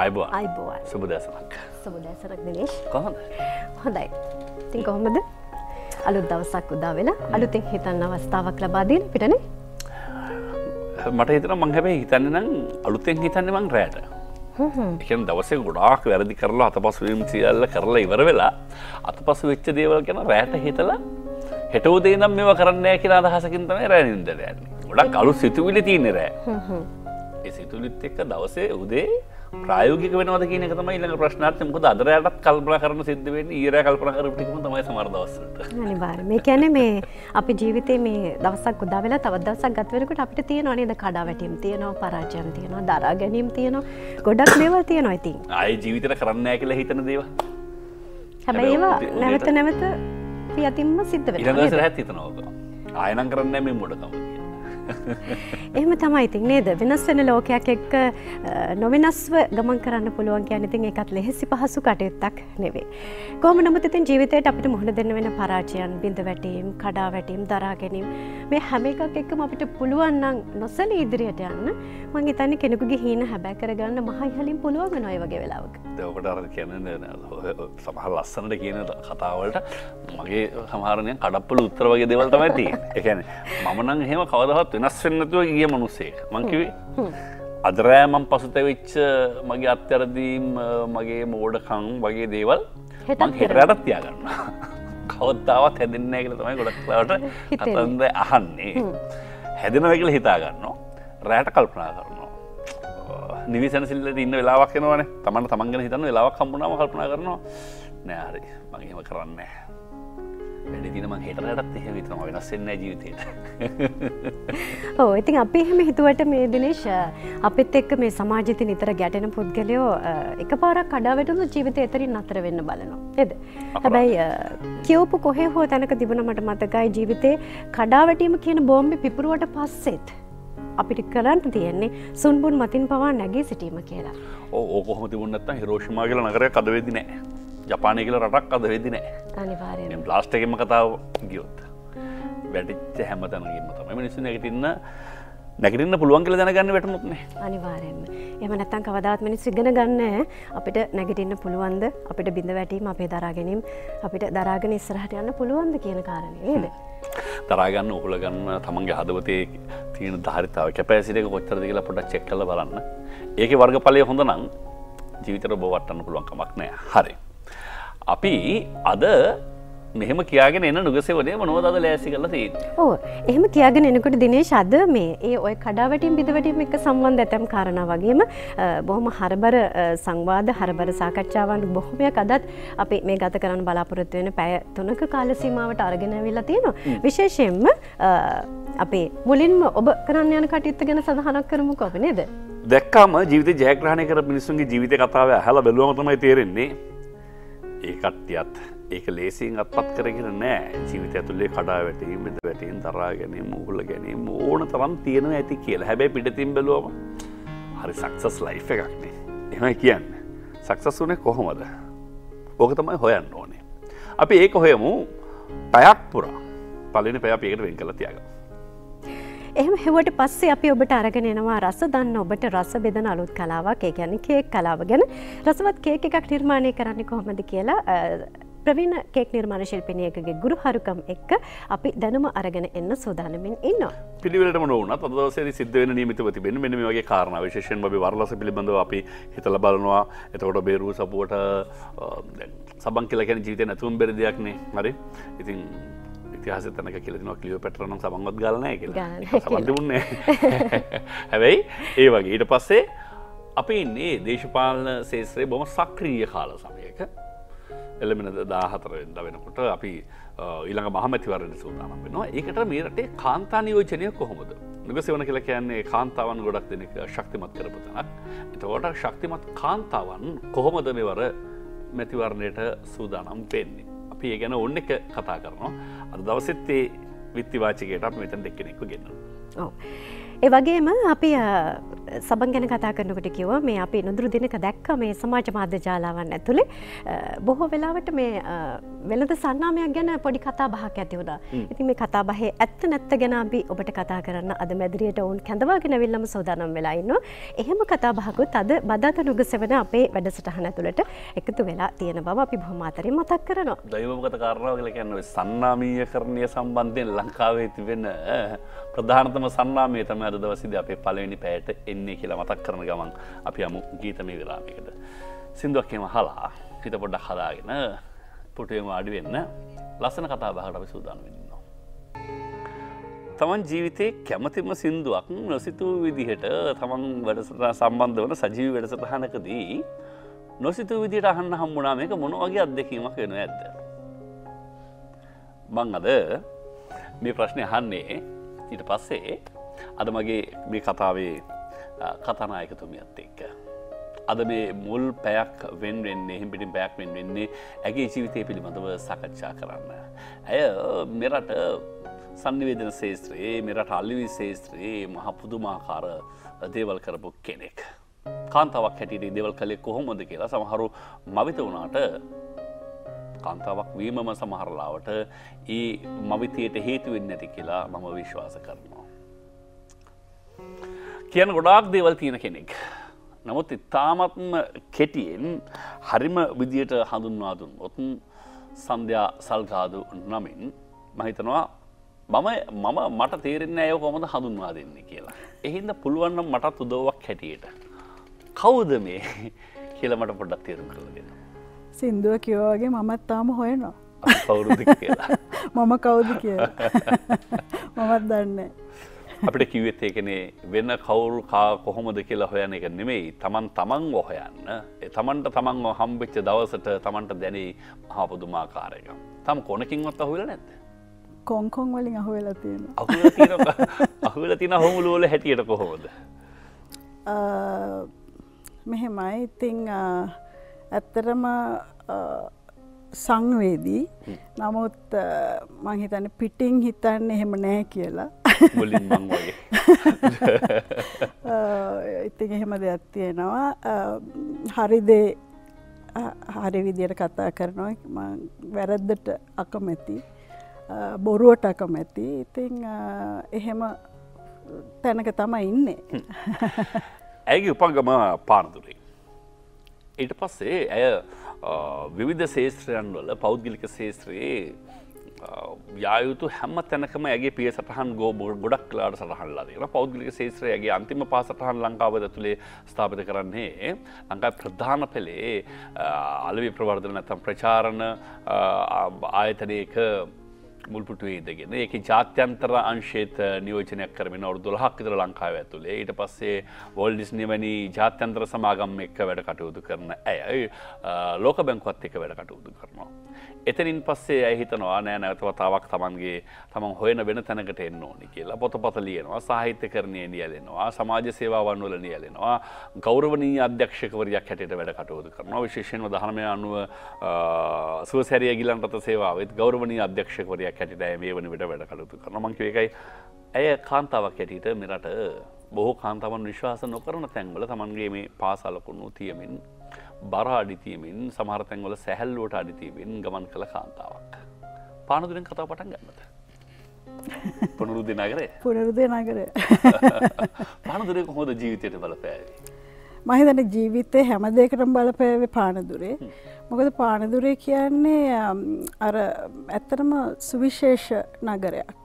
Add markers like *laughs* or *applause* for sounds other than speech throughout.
අයිබෝ අයිබෝවන්. සුබ දැසනක් සුබදැසරක් දිනේශ්. කොහොඳ හොඳයි. තින් කොහොමද? අලුත් දවසක් උදා වෙලා අලුතින් හිතන්න අවස්ථාවක් ලබාදීන පිටනේ. මට හිතන මං හැබැයි හිතන්න නම් අලුතෙන් හිතන්න මං රෑට එකන දවසේ ගොඩාක් වැරදි කරලා අත පසුවීම් සියල්ල කරලා ඉවර වෙලා අත පසු වෙච්ච දේවල් ගැන රෑට හිතලා හෙටෝදේ නම් මෙව කරන්නෑ කියලා අදහසකින් තමයි රෑනින්ද යන්නේ. ගොඩක් අලු සිතුවිලි තියන්නේ රෑ. ඒ සිතුලිත් එක්ක දවසේ උදේ ප්‍රායෝගික වෙනවද කියන එක තමයි ඊළඟ ප්‍රශ්නාර්ථය. මොකද අදරයටත් කල්පනා කරන සිද්ධ වෙන්නේ ඊරා කල්පනා කරපු ටිකම තමයි සමහර දවස්වලට. අනිවාර්ය මේ කියන්නේ මේ අපි ජීවිතේ මේ දවසක් උදා වෙලා තවත් දවසක් ගත වෙනකොට අපිට තියෙනවා නේද? කඩා වැටීම් තියෙනවා පරාජයන් තියෙනවා දරා ගැනීම තියෙනවා. ගොඩක් දේවල් තියෙනවා ඉතින්. ආයේ ජීවිතේට කරන්න නැහැ කියලා හිතන දේවල්. හැබැයි ඒවා නැවත නැවත පියතින්ම සිද්ධ ඊළඟ වෙනවා දවසේ නේද? රැත් හිතනවා ආයෙනම් කරන්නේ නැහැ මේ මොඩකම එහෙම තමයි ඉතින් නේද වෙනස් වෙන ලෝකයක් එක්ක අ, නොවෙනස්ව ගමන් කරන්න පුළුවන් කියන්නේ ඉතින් ඒකත් ලෙහෙසි පහසු කටයුත්තක් නෙවෙයි. කොහොම නමුත් ඉතින් ජීවිතේට අපිට මුහුණ දෙන්න වෙන පරාජයන්, බිඳ වැටීම්, කඩා වැටීම්, දරා ගැනීම මේ හැම එකක් එක්කම අපිට පුළුවන් නම් නොසලී ඉදිරියට යන්න මං හිතන්නේ කෙනෙකුගේ හීන හැබෑ කරගන්න මහ ඉහලින් පුළුවන් වෙනවා ඒ වගේ වෙලාවක. ඔකට අර කියන්නේ සමහර ලස්සනට කියන කතාවලට මගේ සමහරණය කඩප්පල උත්තර වගේ දෙවල් තමයි තියෙන්නේ. ඒ කියන්නේ මම නම් එහෙම කවදාවත් වෙනස් වෙන්නේ නැතුව ගිය මිනිස්සෙක්. මං කිව්වේ අදරෑ මම පසුතැවිච්ච මගේ අත්‍යරදීම් මගේ මෝඩකම් වගේ දේවල් හෙටටත් තියාගන්න. *laughs* කවද්දාවත් හැදෙන්නේ නැහැ කියලා තමයි ගොඩක් වෙලාවට *laughs* හිතෙන්නේ. කතන්ද අහන්නේ. හැදෙනවා කියලා හිතා ගන්නවා. රැට කල්පනා කරනවා. නිවිසන සිල්ලට ඉන්න වෙලාවක් වෙනවනේ තමන්න තමන් ගැන හිතන්න වෙලාවක් හම්බුනාම කල්පනා කරනවා නෑ හරි මං එහෙම කරන්නේ වැඩි දින මං හෙටටත් එහෙම හිතනවා. වෙනස් වෙන්නේ නැහැ ජීවිතේට. *laughs* ඕ ඉතින් අපි එහෙම හිතුවට මේ දිනේශ අපිත් එක්ක මේ සමාජිත නිතර ගැටෙන පුද්ගලයෝ එක පාරක් කඩාවැටුණු ජීවිතය එතරින් අතර වෙන්න බලනවා. එද හැබැයි කියවපු කොහේ හෝ තැනක තිබුණ මට මතකයි ජීවිතේ කඩාවැටීම කියන බෝම්බි පිපුරුවට පස්සෙත් අපිට කරන්න තියෙන්නේ සුන්බුන් මතින් පවා නැගේ සිටීම කියලා. ඕ කොහොම තිබුණත් හිරෝෂිමා කියලා නගරය අද වෙදි නෑ ජපානය කියල රටක් අද වෙදි නෑ. අනිවාරයෙන් ප්ලාස්ට එකම කතාව ගියොත්. වැඩිච්ච හැම තැනගීම තමයි. මිනිස්සු නැගටින්න නැගටින්න පුළුවන් කියල දැනගන්න වැටමුත්නේ අනිවාරයෙන්ම එම නැත්තන් කවදාත් මිනිස් ඉගෙන ගන්න අපිට නැගටින්න පුළුවන්ද? අපිට බිඳ වැටීම අපේ දරාගැනීම් අපිට දරාගෙන ඉස්සරහට යන්න පුළුවන්ද කියන කාරණය නේද? තරාගන්න උහුලගන්න තමන්ගේ හදවතේ තියෙන ධරිතාව කැපෑසිටක කොච්චර කියලා පොඩක් චෙක් කල බලන්න. ඒක වර්ග පලය හොඳ නම් ජීවිතර බෝවටන්න පුළුවන්කමක් නෑ. හරි අපි අද මෙහෙම කියගෙන එන්න නුගසේ වනේ මනෝදද ලෑසි කල තිී ඕ එහෙම කියගෙන එනකොට දිනේ ශද මේ ඒ ඔය කඩාවැටින් බිදවැටීම එක සම්බන්ධ ඇතැම් කාරණ වගේම බොහොම හරබර සංවාද හරබර සාකච්ඡාවන් බොහොමයක් අදත් අපි මේ ගත කරන්න බලාපොරොත්තු වෙන පැය තුනක කාල සීමාවට අරගෙන වෙලා තියෙනවා. විශේෂයෙන්ම අපේ මුලින්ම ඔබ කරන්න යන කටයුත්ත ගැන සඳහනක් කරමු කොබ නේද? දැක්කාම ජීවිත ජයග්‍රහණය කර මිනිසුන්ගේ ජීවිත කතාව හැල බැලුවම තමයි තේරෙන්නේ ඒ කට්ටියත් ඒක ලේසින් අත්පත් කරගෙන නෑ. ජීවිත ඇතුළේ කඩා වැටීම බෙද වැටීන් තරා ගැනීම මුහුල ගැනීම ඕන තරම් තියෙනවා ඇති කියලා. හැබැයි පිටතින් බැලුවම හරි සක්සස් ලයි් එකක්නේ එම කියන්න. සක්සස් වනේ කොහොමද? ඕක තමයි හොයන්න ඕනේ. අපි ඒක හොයමු. පැයක් පුරා. පලනි පැය අපේකට වෙන් කළ තියාග එහෙම හෙවට පස්සේ අපි ඔබට අරගෙන එනවා රස දන්න ඔබට රස බෙදන අලුත් කලාවක්. ඒ ගැන කේක් කලාව ගැන. රසවත් කේක එකක් නිර්මාණය කරන්න කොහොමද කියලා අ, ප්‍රවීණ කේක් නිර්මාණ ශිල්පිනියකගේ ගුරු හරුකම් එක්ක අපි දැනුම අරගෙන එන්න සූදානමින් ඉන්නවා. පිළිවෙලටම නොවන තදවසේ සිද්ධවෙන නීමිතව තිබෙන මෙන මේ වගේ කාරණ විශේෂෙන් බි වරලස පිළිබඳව අපි හිතල බලනවා. එතකොට බේරූ සපුවට සබන් කියලකැන ජීවිත නැතුම් බෙර දෙයක්නේ හරි? ඉතින් ඉතිහාස තනක කියලතින කලියෝ පැටරනම් සබන්ගොත් ගලනය කියලා. ගාලනය සබන්තිබුන්නේ *laughs* හැබැයි ඒ වගේ. ඊට පස්සේ අපි ඉන්නේ දේශපාලන සේත්‍රයේ බොම සක්‍රීය කාල සමයක. එල්ලමින දාහතරෙන්ද වෙනකොට අපි ඊළඟ මහමැතිවරණ සූදානම් වෙනවා. ඒකට මේ රටේ කාන්තා නියෝජනය කොහොමද? නිගසවන කියලා කියන්නේ කාන්තාවන් ගොඩක් දෙනෙක ශක්තිමත් කරපු තැනක්. එතකොට ශක්තිමත් කාන්තාවන් කොහොමද මෙවර මැතිවරණයට සූදානම් පෙන්නේ අපි ඒ ගැන ඔන්න එක කතා කරනවා අද දවසෙත් ඒ විත්තිවාචකයට මෙතන් දෙක්කෙනෙක්ව ගෙන්න්න ඔව්. ඒ වගේම අපි සබන් ගැන කතා කරනකට කිව මේ අපි නොදුරු දිනක දැක්ක මේ සමාජ මාධ්‍ය ජාලාවන් ඇතුළේ බොහෝ වෙලාවට මේ වෙනද සන්නාමයක් ගැන පොඩි කතා බහක් ඇති වුණා. ඉතින් මේ කතා බහේ ඇත්ත නැත්ත ගැන අපි ඔබට කතා කරන්න අද මැදිරියට ඔවුන් කැඳවාගෙන විල්ලම සෝදානම් වෙලාඉන්න එහෙම කතා බහකුත් අද බදත නුගසවන අපේ වැඩසටහන ඇතුළට එකතු වෙලා තියෙන බව අපි බොහමාතරය මතක් කරනවා. දෛවගත කාරණාව කල කියන්න සන්නාමීය කරණය සම්බන්ධයෙන් ලංකාවේ තිබෙන ප්‍රධානතම සන්නාමය තම අද දවසිද අපේ පලවෙනි පැයට එන්නේ කියලා මතක් කරන ගමන් අපි අමු ගීතමය විරාමිකට සිින්දුවක්කම හලා හිත පොඩ්ඩක් හදාගෙන පුටුවම අඩි වෙන්න ලස්සන කතා බහට අපි සූදාන වෙන්නවා. තමන් ජීවිතේ කැමතිම සින්දුවක් නොසිතූ විදිහට තමන් වැඩසට සම්බන්ධ වන සජීව වැඩසටහනකදී නොසිතූ විදිට අහන්න හම්බුණා මේක මොන වගේ අත්දැකීමක් වෙන ඇත්ද. මං අද මේ ප්‍රශ්නය අහන්නේ ඊට පස්සේ අද මගේ මේ කතාවේ කතනායකතුමියත් එක්ක. අද මේ මුල් පැයක් වෙන් වෙන්නේ එහෙම පිටින් පැයක් වෙන් වෙන්නේ ඇගේ ජීවිතය පිළිබඳව සාකච්ඡා කරන්න. ඇය මෙරට සන්නිවේදන ශේත්‍රයේ මෙරට අල්ලිවි ශේත්‍රයේ මහපුදුමාකාර දේවල් කරපු කෙනෙක්. කාන්තාවක් හැටියට දෙවල් කළෙ කොහොමද කියලා සමහරු මවිත වුණාට කාන්තාවක් වීමම සමහරලාවට ඒ මවිතයට හේතුවෙන් නැති කියලා මම විශ්වාස කරනවා. කියන ගොඩාක් දේවල් තියෙන කෙනෙක්. නමුත් ඉතාමත්ම කෙටියෙන් හරිම විදියට හඳුන්වා දුන් ඔතුන් සන්ධ්‍යා සල්ගාදු නමින් මහිතනවා මම මම මට තේරෙන්න ඇය කොමද හඳුන්වා දෙන්න කියලා. එහින්ද පුළුවන්නම් මටත් උදෝවක් හැටියට. කවුද මේ කියලමට පොඩ්ඩක් තේරුම් කරගෙන. සින්දුව කිවවාගේ මමත් තාම හොයනවා. කවුරුද කියලා. *laughs* මම කවුද කිය *laughs* මමත් දන්නේ. අපිට කිවෙත් ඒකනේ වෙන කවුරු කා කොහොමද කියලා හොයන එක නෙමෙයි. තමන් තමන් ඔහොයන්න තමන්ට තමන් හම්බෙච්ච දවසට තමන්ට දැනේ මහපුදුමාකාරයක තම කොනකින්වත් අහුල නැත්ත කොංකොන් වලින් අහුවෙලා තියෙන අහුල තින හොමුළුවල හැටියට කොහොමද? මෙහෙමයි. ඉතිං ඇත්තරම සංවේදී. නමුත් මංහිතන පිටිං හිතන්න එහෙම නෑ කියලා මුලින් මං වගේ. *laughs* ඉතින් එහෙම දෙයක් තියෙනවා. හරිදේ හරි විදියට කතා කරනවා. වැරද්දට අකමැති. බොරුවට අකමැති. ඉතිං එහෙම තැනක තමයි ඉන්නේ. ඇගේ උපංගම පානදුරේ. ඊට පස්සේ ඇය විවිධ ශේත්‍රයන් වල පෞද්ගලික ශේත්‍රයේ යායුතු හැම තැනකම ඇගේ පිය සටහන් ගෝ ගොඩක් ලාට සටහන්ලා දෙන පෞද්ගලික ශේත්‍රයගේ අන්තිම පාසටහන් ලංකාවද තුළේ ස්ථාපිත කරන්නේ. ලංකායි ප්‍රධාන පෙළේ අලවි ප්‍රවර්ධන නැතම් ප්‍රචාරණ ආයතනයක මුල්පුටුවේ ඉදගෙන ඒක ජාත්‍යන්තර අංශේත නියෝජනයක් කරමින් අවු දොළහක් විතර ලංකාව ඇතුළේ ඊට පස්සේ වෝල්ඩිස් නිවැනි ජාත්‍යන්තර සමාගම් එක්ක වැඩ කටයුතු කරන ඇය. ලෝක බැංකුවත් එක වැඩ කටයුතු කරනවා. එතනින් පස්සේ ඇහිතනවා නෑ නැවතවතාවක් තමන්ගේ තමන් හොයන වෙන තැනකට එන්න ඕනි කියලා පොතපත ලියනවා. සාහිත්‍ය කරණය නියලෙනවා. සමාජ සේවාවන් වල නියලෙනවා. ගෞරවනීය අධ්‍යක්ෂකවරයක් හැටියට වැඩ කටයුතු කරනවා. විශේෂයෙන්ම දහනමය අනුව සුවසැරිය ගිලන්ටත සේවාවත් ගෞරවනීය අධ්‍යක්ෂකවරයක් හැටියට මේ වන විට වැඩ කටයුතු කරනවා. මං කිය එකයි ඇය කාන්තාවක් හැටියට මෙරට බොහෝ කාන්තාවන් විශ්වාස නොකරන තැන්වල තමන්ගේ මේ පාසලකුණු තියමින් බර අඩිතියමින් සමහරතැන්වල සැහැල්ලුවට අඩිතීමෙන් ගමන් කළ කාන්තාවක්. පානදුරෙන් කතාව පටන් ගන්නද. පුනරුද්ධ නගරේ *laughs* පුනරුදය නගර *laughs* පානදුරේ කොහොද ජීවිතයට බලපෑවි. මහිතන ජීවිතය හැම දෙකටම බලපෑවේ පානදුරේ. මොකද පානදුරේ කියන්නේ අර ඇත්තරම සුවිශේෂ නගරයක්.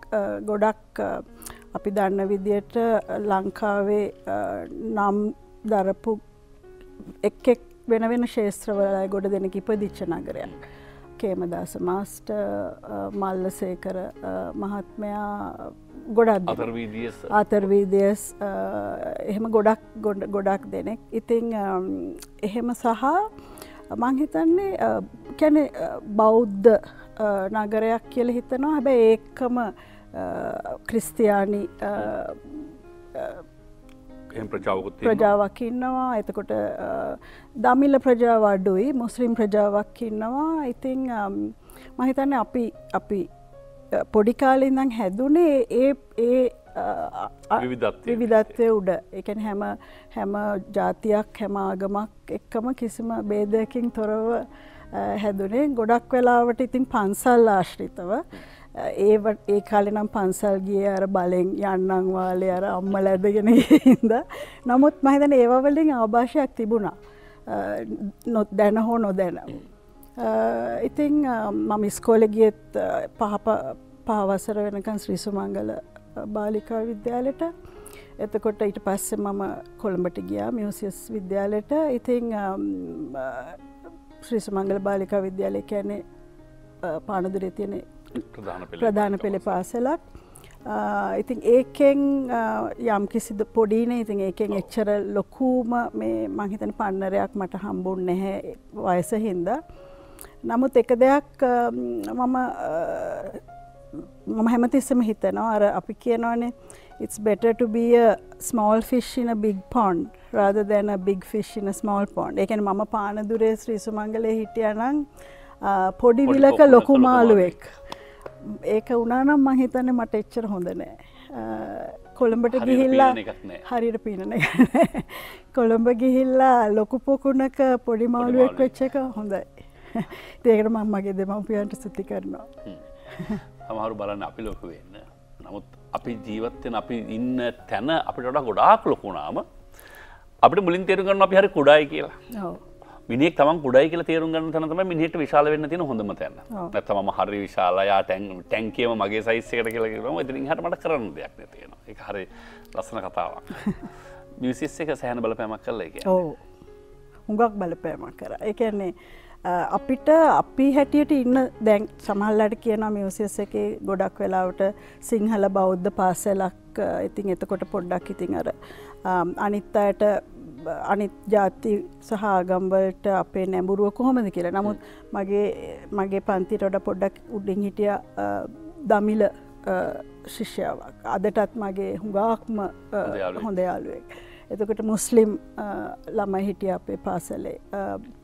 ගොඩක් අපි දන්න විදියට ලංකාවේ නම් දරපු එක් එක් වෙන වෙන ශේත්‍රවලයි ගොඩ දෙනෙක ඉපදිච්ච නගරයක්. කේමදාස මාස්ට මල්ලසේකර මහත්මයා ගොඩක් අතරවීදියස් එහෙම ගොඩක් ගොඩ ගොඩක් දෙනෙක්. ඉතිං එහෙම සහ මංහිතන්නේ කැන බෞද්ධ නගරයක් කියල හිතනවා හැබැ ඒකම ක්‍රිස්තියානි ප්‍රජාවකුත් ප්‍රජාවක් ඉන්නවා. එතකොට දමිල්ල ප්‍රජාව අඩුයි මුස්ලිම් ප්‍රජාවක් ඉන්නවා. ඉතිං මහිතන්න අපි අපි පොඩිකාලින්දං හැදුනේ ඒ ඒ විවිධත්වය. උඩ. එකන හැම හැම ජාතියක් හැම ආගමක් එක්කම කිසිම බේදයකින් තොරව හැදුනේ. ගොඩක් වෙලාවට ඉතින් පන්සල් ආශ්‍රිතව ඒ ඒ කාලෙනම් පන්සල් ගිය අර බලෙන් යන්නං වාලේ අර අම්මල ඇදගෙන හින්ද නමුත් මහිතන ඒවවලින් ආභාෂයක් තිබුණා. අ, නොත් දැන හෝ නොදැන. අ, ඉතිං අ, මම ඉස්කෝල ගියත් අ, පහප පහවසර වෙනකන් ශ්‍රීසුමංගල බාලිකා විද්‍යාලයට. එතකොට ඊට පස්සේ මම කොළඹට ගියා මියසිස් විද්‍යාලයට. ඉතිං ශ්‍රීසුමංගල බාලිකා විද්‍යාලය කියන්නේ පානදුරේ තියෙන ප්‍රධාන පෙළ පාසලක් ඉතින් ඒකෙන් යම් කිසිද පොඩීන ඉතින් ඒකෙන් එච්චර ලොකූම මේ මහිතන පන්නරයක් මට හම්බුන් නැහැ වයස හින්ද. නමුත් එක දෙයක් මම මම හැමතිස්සම හිතනවා අර අපි කියනවානේ it's better to be a small fish in a big pond rather than a big fish in a small pond. ඒ කියන්නේ මම පානදුරේ ශ්‍රී සුමංගලේ හිටියානම් පොඩි විලක ලොකු මාළුවෙක්. ඒක වුණානම් මං හිතන්නේ මට එච්චර හොඳ නෑ. අ, කොළඹට ගිහිල්ලා. හරියට පීනන. කොළඹ ගිහිල්ලා ලොකු පොකුණක පොඩි මාළුවෙක්. වෙච්ච එක හොඳයි. ඒකට මම මගේ දෙමව්පියන්ට ස්තුති කරනවා. සමහරු බලන්න අපි ලොක වෙන්න. නමුත් අපි ජීවත්වෙන් අපි ඉන්න තැන අපිට ගොඩාක් ලොකුණාම අපිට මුලින් තේරු ගන්න අපි හරි කුඩායි කියලා. මිනිෙක් තම කුඩයි කියල තේරුම් ගන්න තන තම මිනිට විශාල වෙන්න තින හොඳම ඔව්. නැතම හරි විශාලයා ටැන් ටැන්කේම මගේ සයිස්සකට කියලකිරම ඉතින් හටමට කරන්න දෙයක් නැතියෙන එක හරි ලස්සන කතාවක්. *laughs* මියසිස් එක සෑහන බල පැමක් කල්ල එක ඔව්. හුඟක් බලපෑමක් කර. එකන්නේ අපිට අපි හැටියට ඉන්න දැන් සමහල්ලට කියන මියසිස් එක ගොඩක් වෙලාවට සිංහල බෞද්ධ පාසලක් ඉතින් එතකොට පොඩ්ඩක් ඉතින් අර අනිත් අයට අනිත් ජාති සහ ආගම්වලට අපේ නැඹුරුව කොහොමද කියලා. නමුත් මගේ මගේ පන්තිට ොඩ පොඩ්ඩක් උඩින් හිටිය දමිල ශිෂ්‍යාවක්. අදටත් මගේ හුඟාක්ම. හොඳ යාළුවෙක්. එතකොට මුස්ලිම් අ, ළමයි හිටිය අපේ පාසලේ.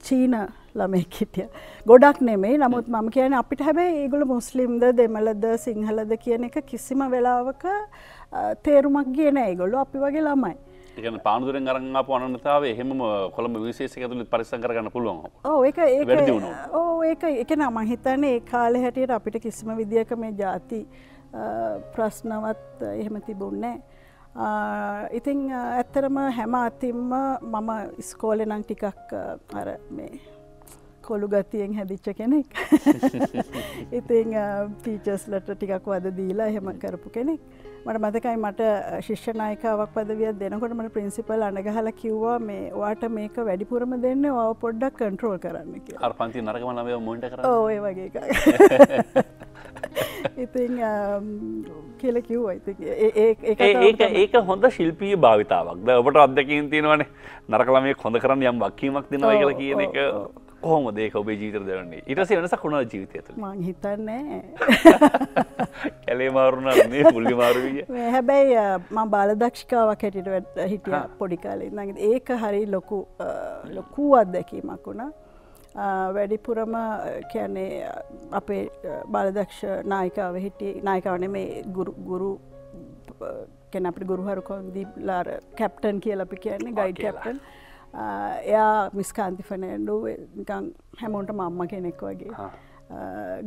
චීන ළමෙක් හිටිය. ගොඩක් නෙමෙයි. නමුත් මම කියන අපිට හැබැයි ඒගොල මුස්ලිම්ද දෙමලද සිංහලද කියන එක කිසිම වෙලාවක තේරුමක් කියන ඒගොල්ලු. අපි වගේ ළමයි එකන පානුදුරෙන් අරංගා පනතාව එහෙම කොළඹ විශේෂ ඇතුලි පරිසං කරගන්න පුළුවන් ඒක. ඕ ඒක එක නම හිතන්නේ ඒ කාලෙ හැටියට අපිට කිසිම විදිියක මේ ජාති ප්‍රශ්නවත් එහෙම තිබුන්නේ. ඉතිං ඇත්තරම හැම අතිම්ම මම ඉස්කෝලෙ නං ටිකක් අර මේ කොළු ගතියෙන් හැදිච්ච කෙනෙක් *laughs* ඉතිං පීචස්ලට ටිකක් වද දීලා එහෙම කරපු කෙනෙක් මට මතකයි මට ශිෂ්‍යනායකාවක් පදවියක් දෙනකොට මට ප්‍රින්සිපල් අනගහල කිව්වා මේ වාට මේක වැඩිපුරම දෙන්න ඔව පොඩ්ඩක් කන්ට්‍රෝල් කරන්න අර පන්ති නරකම ලමය මොන්ට කර ඕය වගේ. *laughs* ඉතින් කියල කිව්වා ඉති ඒක හොඳ ශිල්පී භාවිතාවක් ද ඔබට අදකින් තියෙනවනේ නරකලමේ හොඳ කරන්න යම් වක්කීමක් දෙනවා කියලා කියන එක. කොහොම දේක ඔබේ ජීතර දරන්නේ ඉටස වෙනසක් වුණා ජීවිතය තුළ මං හිතන්නේ. *laughs* කැලේ මාරුණන්නේ පුල්ලි මාරුවිය හැබැයි ම බාලදක්ෂිකාවක් හැටිට හිටිය පොඩි කාලේ. නග ඒක හරි ලොකු ලොකූ අත්දැකීමක් වුණා. වැඩිපුරම කියන්නේ අපේ බාලදක්ෂ නායිකාව හිටිය. නායකාවන මේ ගුරු කැන අපට ගුරුහරු කොන්දීලාර කැප්ටන් කියල අපි කියන්නේ ගයිඩ්. කැප්ටන් එයා මිස්කාන්තිෆනඩු නිකං හැමෝන්ට මම්ම කෙනෙක් වගේ.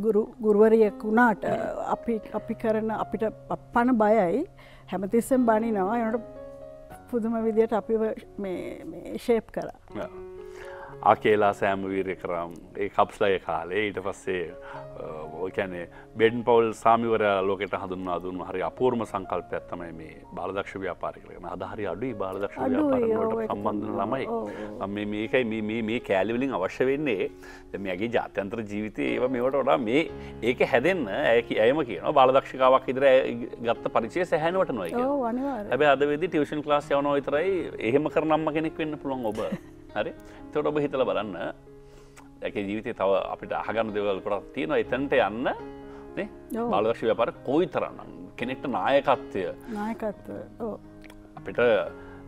ගුරු ගුරුවරියෙක් වුණාට අපි අපි කරන අපිට පන බයයි. හැමතිස්සම් බනිනවා. එනට පුදුම විදියට මේ ශේප් කරා ආකේලා සෑම වීරය කරම් ඒ කප්ස්ලය කාලේ. ඊට පස්සේ ඕකැනේ බෙඩන් පවල් සාමිවර ලෝකට හඳුන්වා දුන්න හරි අපූර්ම සංකල්ප ඇත්තමයි මේ බාලදක්ෂ ව්‍යාපාරි කරන අදහරි අඩුයි බාලදක්ෂ ව්‍යාපාරට සම්බන්ධන. ළමයි. මේකයි මේ- කෑලිවලින් අවශ්‍ය වෙන්නේ. මේගේ ජාත්‍යන්ත්‍ර ජීවිතය ඒව මේවට වඩා මේ ඒක හැදෙන්න ඇකි ඇයම කියන බාලදක්ෂිකාවක් ඉදිර ගත්ත පරිචය සැහැනුවට නොයි ඕ අනිවාර හැබ අද වෙදි ටියෂන් ලාස් යවන විතරයි. එහෙම කරනම්ම කෙනෙක් වෙන්න පුළුවන් ඔබ. හරි තොට ඔබ හිතල බලන්න. ඇක ජීවිතය තව අපිට අහගන්න දෙවල් කොටත් තියෙනවා. එතැන්ට යන්න. බාලදක්ෂ ව්‍යාපාර කොයි තරන්නම් කෙනෙක්ට නායකත්වය. නායකත්ව අපිට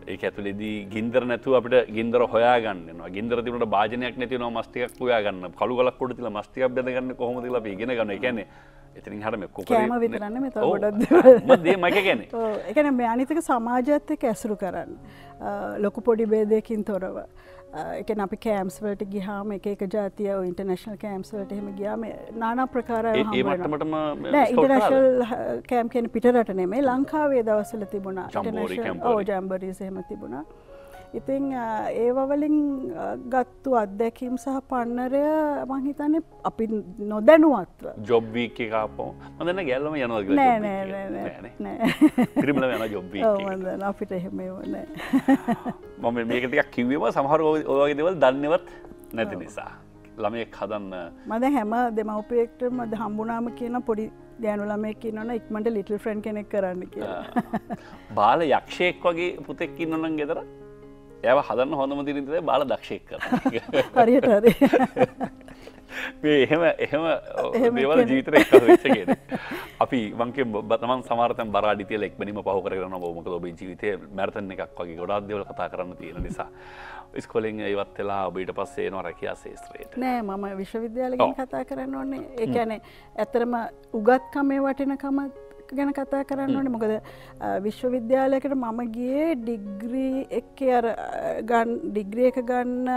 ඒ ඇතුලෙදී ගින්දර නැතුව අපිට ගින්දර හොයාගන්නවා ගින්දර තිබුණට භාජනයක් නැතිව මස්තිකක් හොයාගන්න. කළු ගලක් කොට තිලා මස්තිකක් බෙදගන්න කොහොමද අපි ඉගෙන ගන්න. කියන්නේ එතිරින් හරම දේ මක ගැන එකන මේ *laughs* අනිතක සමාජත් එක්ක ඇසුරු කරන්න. ලොකු පොඩි බේදයකින් තොරව එක අපි කෑම්ස්වලට ගිහාම එක එක ජාතිය ඉන්ටර්නශනල් කෑම්ස්වලට එහෙම ගියාම නානා ප්‍රකාර ඒමටමටම ඉන්ටර්නශල් කෑම් කියන පිටරට නෙමේ ලංකාවේ දවසල තිබුණා. ජම්බෝරි එහෙම තිබුණා ඉතිං ඒවවලින් ගත්තු අත්දැකීම් සහ පන්නරය මහිතන අපි නොදැනුවත්ව. ජොබ්වී එකකාපෝ මදන්න ගැල්ලම යනව පිරිමල යන ජොබ්වී අපිට එහෙම වන *laughs* මම මේකටයක් කිව්වම සමහර ඔයගේ දෙවල් දන්නවත් නැති නිසා. ළමයෙක් හදන්න. මද හැම දෙමවපයෙක්ට මද හම්බුනාම කියන පොඩි දැනු ළමය කියන්නන ඉක්මට ලිටල් ෆ්‍රන්් කෙනෙක් කරන්න කිය බාල යක්ෂයෙක් වගේ පුතෙක් ඉන්නනන් ගෙදර ඇව හදන්න හොඳම දිරිතද බාල දක්ෂයෙක් කර හරියට හරි. එහෙම එහෙම දේවල ජීතර වෙච්චගෙන අපි වන්ගේ බතමන් සමාරතන් බරාඩිතිය එක්බනීම පහ කරන බෝමක ඔබ ජීවිතය මැර්තන එකක් වගේ ගොඩක් දෙවල කතා කරන්න තියෙන නිසා. ස්කොලින් ඒවත් වෙලා ඔබට පස්සේ නො රැකයා ශේත්‍රයට නෑ මම විශ්වවිද්‍යාලගෙන් කතා කරන්න ඕන්නේ එකැනේ ඇතරම උගත්කමේ වටිනකම ගැන කතා කරන්න ඕනේ. මොකද විශ්වවිද්‍යාලයකට මම ගියේ ඩිග්‍රී එක්ක අර ගන් ඩිග්‍රිය එක ගන්න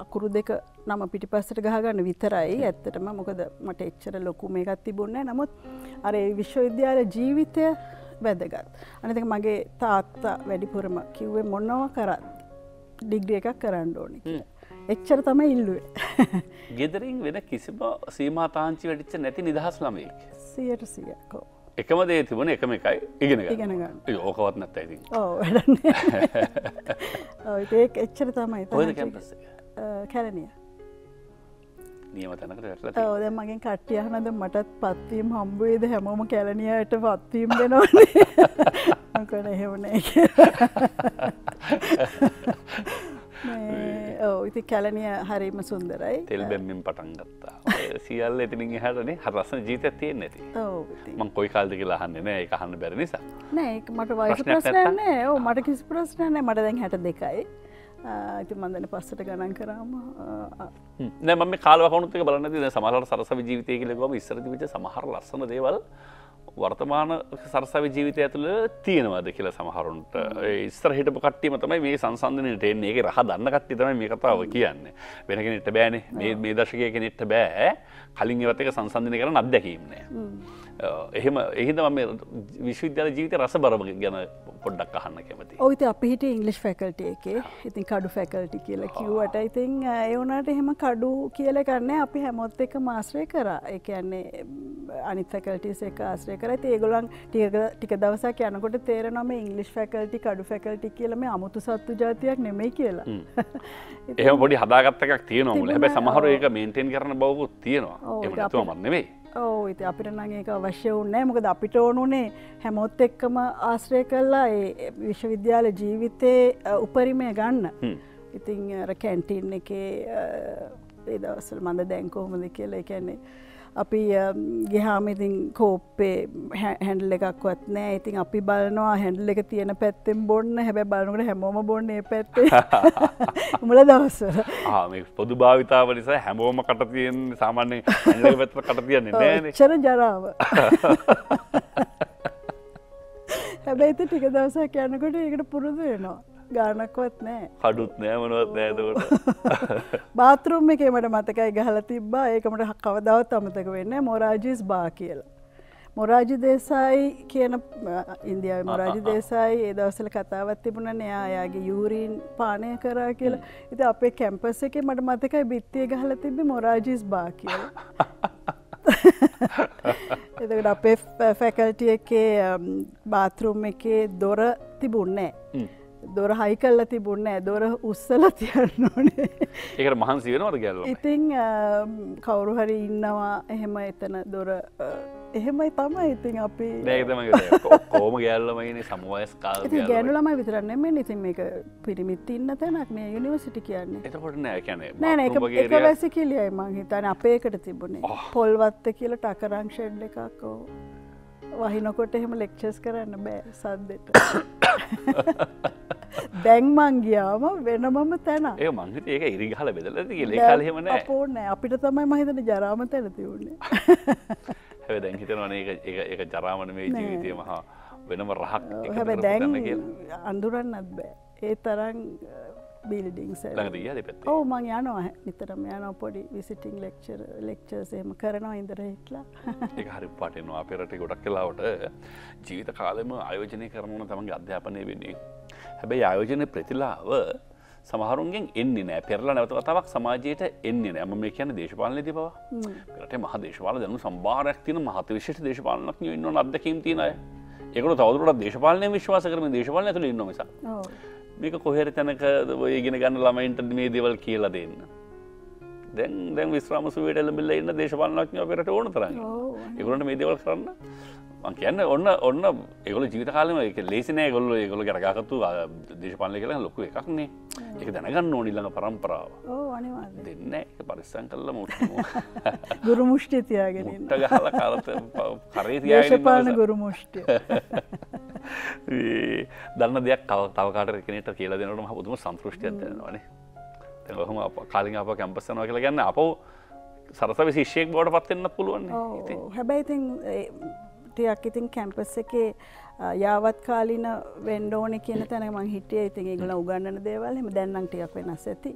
අකුරු දෙක නම පිටි පස්සට ගහගන්න විතරයි. ඇත්තටම මොකද මට එච්චර ලොකු මේකත් තිබුන්නේ නමුත් අර විශ්වවිද්‍යාල ජීවිතය වැදගත්. අනතක මගේ තාත්තා වැඩිපුරම කිව්වේ මොන්නව කරත් ඩිග්‍රිය එකක් කරන්න ඕනි එච්චර තම ඉල්ලුවේ. *laughs* ගෙදරින් වෙන කිසිම සීමතාංචි වැඩිච්ච නැති නිදහස් ළමයෙක්. සියට සියකෝ එකම දේ තිබුණ එකම එකයි ඉගෙන ඉගෙනගන්න ඕකවත් නැත්ත ඇති ඒ එච්චර තමයි. කැම්පස කැලනිය නියම තැනකට ඔද මගෙන් කට්ටියහනද මටත් පත්වීම් හම්බුවේද හැමෝම කැලනියට පත්වීම් දෙනවන්නේ *laughs* කන එහෙවනේ *laughs* ඉති කැලනිය හරිම සුන්දරයි. තෙල් බැම්මෙන් පටන් ගත්තා. සියල් එතිනින් හටනේ හරසන ජීත තියෙන් නැති මං කොයි කාල්ද කියලා හන්න නෑ එක හන්න බැරි නිසා. නෑ මට වයිස ප්‍රශ්නන්නේ ඕ මට කිසි ප්‍රශ්නනෑ මට දැන් හැට දෙකයි ඉති මන්දන පස්සට ගණන් කරාම නෑම කාලවකනුත්තක බලන්නද සමහර සරස ජීවිතය කියලෙකම ඉස්සරතිවිච සමහර ලස්සන දේවල් වර්තමාන සරසව ජීවිතය ඇතුළ තියෙනවද කියලා සමහරුන්ට. ඉස්තර හිට කට්ටියම තමයි මේ සංසන්ධනයට එන්නේ. ඒ රහ දන්න කට්ටි තමයි මේ කතාව කියන්න. වෙනගෙනෙට බෑනේ. මේ දශකය කෙනෙට බෑ. කලින් ඉවත්තක සංසන්ධනය කරන අත්දැකීමනය එහෙම එහිද ම විශ්විද්‍යාල ජීවිත රස බරම ගැන පොඩ්ඩක් අහන්න කැමති ඔවිත අපිහිට ඉංගලිස් ෆැකල්ට එක. ඉතින් කඩු ෆැකල්ටි කියලා කිව්වට ඉතින් ඒවනට එහෙම කඩු කියල කරන්න අපි හැමොත් එක මාශ්‍රය කර. එකන්නේ අනිත් ෆැකල්ටිස් එක ආශ්‍රය කර. ඒගොලන් ටික දවසක් යනකොට තේරනම ඉංගලිස් ෆැකල්ටි කඩු ෆැකල්ටි කියලම අමුතු සත්තු ජාතියක් නෙමයි කියලා. *laughs* එහම පොඩි හදාගත්තක් තියෙනවා හැබ සමහර ඒක මේන්ටෙන් කරන බවකුත් තියෙනවා. එමතුවමත් නෙවෙයි ඕ ඉති අපිට නං ඒක අවශ්‍ය වන්නෑ මොකද අපිට ඕනුනේ හැමොත් එක්කම ආශ්‍රය කල්ලා ඒ විශ්වවිද්‍යාල ජීවිතය උපරිමය ගන්න. ඉතිං කැන්ටින් එක ඒදවසල් මඳ දැන්කෝහොමද කියලා එකන්නේ අපි ගිහාමිඉතින් කෝප්පේ හැන්ඩල් එකක්වත් නෑ. ඉතින් අපි බලනවා හැන්ඩල් එක තියෙන පැත්තෙන් බොන්න. හැබැ බලනකට හැමෝම බොන්නේ පැත්තේ. *laughs* මුල දවස්සර පොදු භාවිතාව නිසා හැමෝම කට තියෙන් සාමාන්‍ය පැත්ත කට තියන්නේ චර ජරාව. *laughs* හැබැයිත ටික දවසක් යන්නකොට ඒකට පුරුදු වෙනවා ගානක්වත් නෑ. කඩුත් නෑමනුවත් නෑතකට *laughs* බාතරුම් එක මට මතකයි ගහල තිබ්බා. ඒකමට කවදවත් අමතක වෙන්න මොරාජිස් බා කියලා. මොරාජි දේසායි කියන ඉන්දියාව මොරාජි දේසායි ඒ දවසල කතාවත් තිබුණ නයායාගේ යූරීන් පානය කරා කියලා. ඉති අපේ කැම්පස් එක මට මතකයි බිත්තිය ගහල තිබි මොරාජිස් බා කියලා. *laughs* එතකට අපේ ෆැකල්ටිය එකේ බාතරුම් එකේ දොර තිබුන්නෑ. දොර හයි කල්ල තිබුන්න දොර උත්සල තියන්න ඕනේ. ඒකට මහන්සි වෙනවද ගැල්ල ඉතිං කවුරු හරි ඉන්නවා එහෙම එතන දොර එහෙමයි තමයි ඉතින් අපි කෝම ගැල්ලමයින සමුවයස් කාල ගැනු ළමයි විතරන්න මෙ ඉතින් මේක පිරිමිත් ඉන්න තැනක්. මේ යුනිවසිටි කියන්නේ. එතකොට නෑ එක වැසි කිලියයි මං හිතන අපේකට තිබුණේ. පොල්වත්ත කියල ටකරංක්ෂෙඩ් එකක්කෝ වහිනකොට එහෙම ලෙක්චස් කරන්න බෑ සද්දෙට. *coughs* දැන්මං ගියාම වෙනමම තැන. ඒ මංහිත ඒක ඉරිගහල බෙදල ලේ කාලහෙමන පෝනෑ අපිට තමයි මහිතන ජරාම තැන තිවුණේ *laughs* හැ දැන් හිතනවන එක ජරාමන මේ ජීවිතය මහා වෙනම රහක් හැබ දැන්. අඳුරන්නත් බෑ. ඒ තරන් පැත්තේ? ඕ මං යනවා. නිතරම යන පොඩි විසිටිං ලෙක්චර් ලෙක්චර්සේම කරනවා ඉදර හිටලා. ඒක හරි පටනවා අපේරට ගොඩක් කලාවට ජීවිත කාලෙම අයෝජනය කරනවන තමන්ගේ අධ්‍යාපනය වෙන්නේ. හැබැයි ආයෝජනය ප්‍රතිලාව සමහරුන්ගෙන් එන්නේ නෑ. පෙරලා නැවත කතාවක් සමාජයට එන්නේ නෑම මේ කියන දේශපාලන ති බව පෙරට මහ දේශපාල දැනු සම්භාරයක් තින මහත විශෂ දේශපාලනක් ඉන්න අදකීම් තිනය ඒකට තවදුරට දේශපාලනය විශ්වාස කරම දේශපාලන ඇතුළ ඉන්න නිසා ඕ මේක කොහෙර තැනක ඔය ගෙන ගන්න ළමයින්ට මේ දෙවල් කියලා දෙන්න? දැන් දැන් විශ්‍රාමසුවට එලබිල්ල ඉන්න දේශපාලනක්ඥ පෙරට ඕන තරන්න ඔව්. එකුලට මේ දෙවල් කරන්න මං කියන්න ඔන්න ඔන්න එගොල ජීවිත කාලම එක ලේසිනය ගොල්ල ගොල ගරගත්තු දේශපාලය කියලා ලොකු එකක්නේ එක දැනගන්න ඕනිල්ලඟ පරම්පරාව. දෙන්න පරිස්සන් කල්ල මුට ගුරු මුෂ්ටි තියාගෙනන්න මුට්ට ගහල කරත *laughs* කරේ දේශපාලන ගුරු මුෂ්ටිය *laughs* දන්න දෙයක් කව තවකාට කෙනෙට කියලා දෙනට හබුතුම සන්තෘෂ්ටිය දෙනවානේ තැහම කාලින් අප කැම්පස්සනවා කියලා ගන්න අප සරස විශේෂයක් බෝඩ පත්වෙන්න පුළුවන් හැබැයි ඉතින් ටියක් ඉතින් කැම්පස් එකේ යාවත් කාලින වෙන්ඩෝන කියන තැන මං හිටිය. ඉතින් ඒගල උගන්නන දේවල් එම දැන්නම් ටියක් වෙනස් ඇති.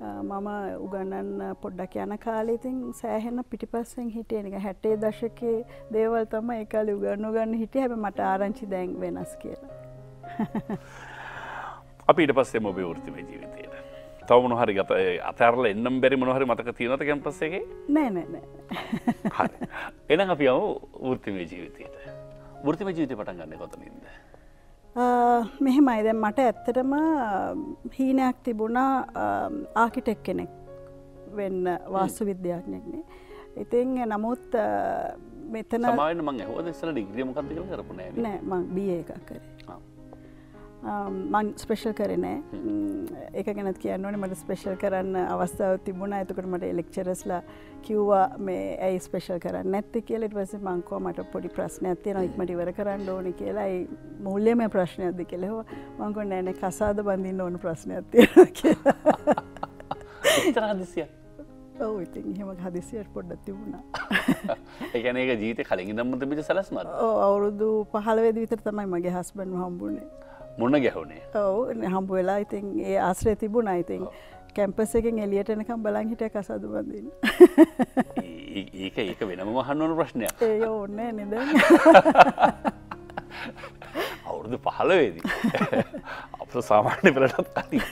මම උගන්නන්න පොඩ්ඩක් යන කාලෙතින් සෑහෙන්න පිටිපස්සෙන් හිටිය. එක හැටේ දශකේ දේවල් තම එකල උගන්න ගන්න හිටිය. හැබ මට ආරංචි දැන් වෙනස් කියලා. අපිට පස්සේ මොබ වෘතිම ජීවිතයට තව මොනහරි ගත අතරල එන්නම් බැරි මොහරි මතක තියෙනත කැම්පස්සගේ නෑ නෑ නෑ. හරි. එනම් අපි යව වෘතිමය ජීවිතයට. වෘතිම ජීවිත පටන් ගන්න කොතනින්ද? මෙහෙමයි. දැන් මට ඇත්තටම හීනයක් තිබුණා ආකිටෙක් කෙනෙක් වෙන්න වාස්තු විද්‍යාඥයෙක්නේ. ඉතින් නමුත් මෙතන සමායන මං හෝ දෙස්සල ඩිග්‍රියම කන්තික කරපුනෑ නෑ මං බිය එකක් කරේ මං ස්පෙෂල් කරනෑ එක ගැනත් කියන්නවන මට ස්පෙෂල් කරන්න අවස්ථාව තිබුණ. ඇතකට මට එලෙක්චරස්ලා කිව්වා මේ ඇයි ස්පෙෂල් කරන්න නැත්ත කියලෙට පස මංකෝ මට පොඩි ප්‍රශ්නයක් තියෙන ඉක්මට ඉවර කරන්න ඕන කියලායි මුල්ලයම ප්‍රශ්නයක්ද කෙලෙහෝ මංකො නෑන කසාද බඳින්න ඕන ප්‍රශ්නයක් තියෙන කියලා. හදිසිය ඔව ඉතින් හෙම හදිසියට පොඩ්ඩ තිබුණා. එකන ඒක ජීත කලින් දම්මත පිට සලස්මත් අවුරුදු පහලවෙද විතර තමයි මගේ හස්බන් හම්බුණේ මොන්න ගැහුණේ ඔව හම්බ වෙලා ඉතින් ඒ ආශ්‍රය තිබුණ. ඉතින් කැම්පස එකෙන් එලියට එනකම් බලන් හිට කසදු බඳන්න. ඒක ඒක වෙනම මහන්නවන ප්‍රශ්නයක්. ඒ ඕන්න නිද? අවුරුදු පහලවේදී අප සාමාන්‍ය පෙළටත් අති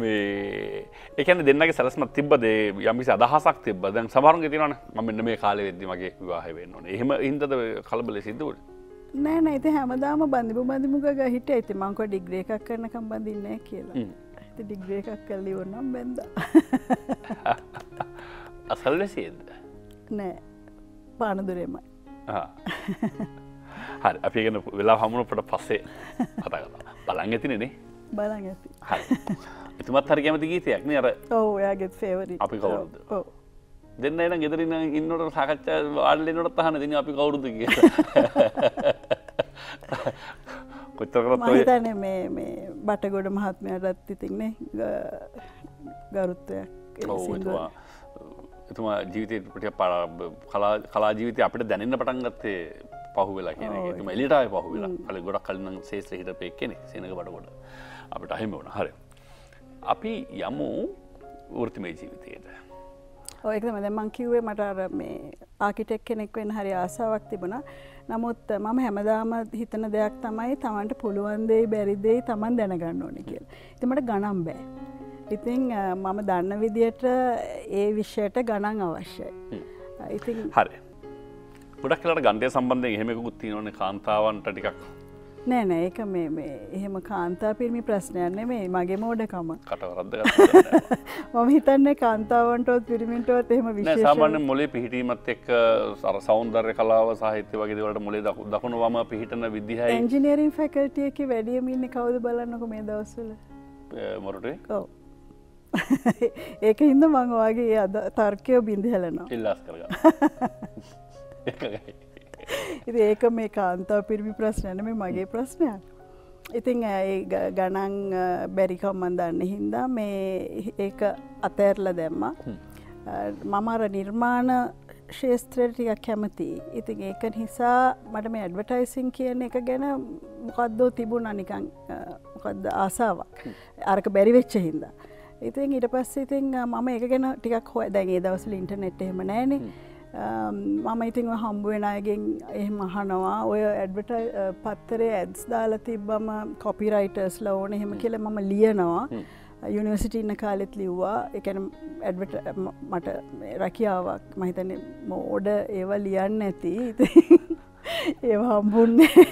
මේ එකන දෙන්නගේ සැලස්මත් තිබ්බද? යමිසි අදහසක් තිබ දැන් සමරුන් තිවන මෙන්න මේ කාලෙ වෙද්දි මගේ විවාහ වෙන්න ඕන. එහෙම හින්දද කලබල සිදුවට නෑ නයිති හැමදාම බඳපු බඳමුග හිට ඇති මංකො ඩිග්‍රේ එකක් කරනකම් බඳන්න කියලා. ඇති ඩිග්‍රේ එකක් කල්ලි ඔන්නම් බැඳ. *laughs* අසල්ල සේද නෑ. පානදුරේමයි. හරි අපි ගෙන වෙලා හමුණපට පස්සේ බලන් ඇතිනේ බලන් ඇති. එතුමත් හරි කැමති ගීතයක් අර ඔව ඔයාගෙත් ෆේවරි අපි කවුරුද? ඕ දෙන්න එන ගෙදරන්න ඉන්නට සාකච්ඡා ආඩලෙනට අහන දෙන අපි කවුරුද කිය කොච්චරත් ඔය මහිතන මේ බටගොඩ මහත්මයටත් ඉතින්නේ ගරුත්වයක්. එතුමා ජීවිතයට කලා කලා ජීවිතය අපිට දැනන්න පටන් ගත්තේ පහු වෙලා කියන එලිටාය පහු වෙලා. කළ ගොඩක් කලින් සේත්‍ර හිට පෙක් කෙනෙ සෙනක බටකොට අපිට අහිම වුණ. හරි. අපි යමු වෘතිමය ජීවිතයට ඔය එකම දැන් මං කිව්වේ මට අර මේ ආකිටෙක් කෙනෙක් වෙන්න හරි ආසාවක් තිබුණා. නමුත් මම හැමදාම හිතන දෙයක් තමයි Tamanට පුළුවන් දෙයි බැරි දෙයි Taman දැනගන්න ඕනේ කියලා. ඉතින් මට ගණන් බෑ. ඉතින් අ, මම දන්න විදියට ඒ විෂයට ගණන් අවශ්‍යයි. ඉතින් හරි ගොඩක් කලට ගන්ඩය සම්බන්ධය එහෙමකුත් තියනවන කාන්තාවන්ට ටිකක් නෑ නෑ ඒක මේ මේ එහෙම කාන්තා පිරිමි ප්‍රශ්නයක් නෙමේ මගේ මෝඩකම. කටවරද්ද *laughs* මම හිතන්නේ කාන්තාවන්ටවත් පිරිමින්ටවත් එහෙම විශේෂ සාමාන්‍ය මොලේ පිහිටීමත් එක් සර සෞන්දර්ය කලාව සාහිත්‍ය වගේදවට මොලේ දකු දකුණු වම පිහිටන විදිහයි එන්ජිනීරින් ෆැකල්ටියක වැඩියම ඉන්න කවුද බලන්නක මේ දවස්වල. මොරටේ ඔව්. *laughs* ඒක හින්ද මං වගේ අද තර්කයෝ බිඳ හෙලනවා. ඉල්ලාස් කරගන්න *laughs* *laughs* ඉති ඒක මේ කාන්තාව පිරිමි ප්‍රශ්නයන මේ මගේ ප්‍රශ්නයක්. ඉතිං ග- ගණන් බැරිකම්මන් දන්න හින්දා මේ ඒක අතෑරල දැම්ම. මම අර නිර්මාණ ශේස්ත්‍රයට ටිකක් කැමති ඉතින් ඒක නිසා මට මේ ඇඩවටයිසින් කියන එක ගැන මොකක්දෝ තිබුණ නිකං මොකක්ද ආසාාවක් අරක බැරිවෙච්ච හින්දා. ඉතින් ඊට පස්ස ඉතින් මම එක ගැන ටිකක් හොය දැන්ගේ දවසල ඉන්ටනෙට් එහෙම නෑනේ මම ඉතින් හම්බුවෙන අයගෙන් එහෙම අහනවා. ඔය ඇඩ්වට පත්තරේ ඇඩ්ස් දාලා තිබ්බම කොපිරයිටර්ස් ල ඕන එහෙම කියල මම ලියනවා. යුනිවසිට ඉන්න කාලෙත් ලිව්වා. එකන ඇඩ්වට මට රැකියාවක් මහිතන මෝඩ ඒව ලියන්න ඇති *laughs* ඒ හම්බුන්නේ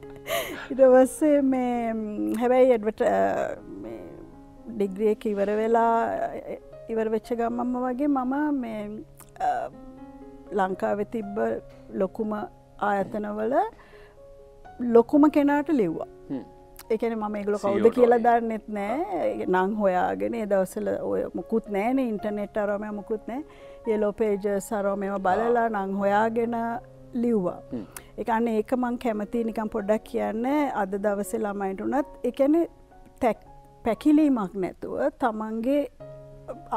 *laughs* ඉටවස්සේ මේ හැබැයි ඇඩ්වට ඩිග්‍රියක ඉවර වෙලා ඉවර වෙච්ච ගම්මම්ම වගේ මම මේ ලංකාවෙ තිබ්බ ලොකුම ආයතනවල ලොකුම කෙනාට ලිව්වා. එකන මම ඒගල කවුද කියලා දන්නෙත් නෑ. නං හොයාගෙන දවසල ඔය මුකුත් නෑන ඉන්ටනෙට් අරෝමය මුකුත් නෑ. ඒලෝ පේජ සරෝමම බලලා නං හොයාගෙන ලිව්වා. එකන්න ඒක මං කැමති නිකම් පොඩ්ඩක් කියන්න. අද දවස ළමයිට උනත් එකන පැකිලීමක් නැතුව තමන්ගේ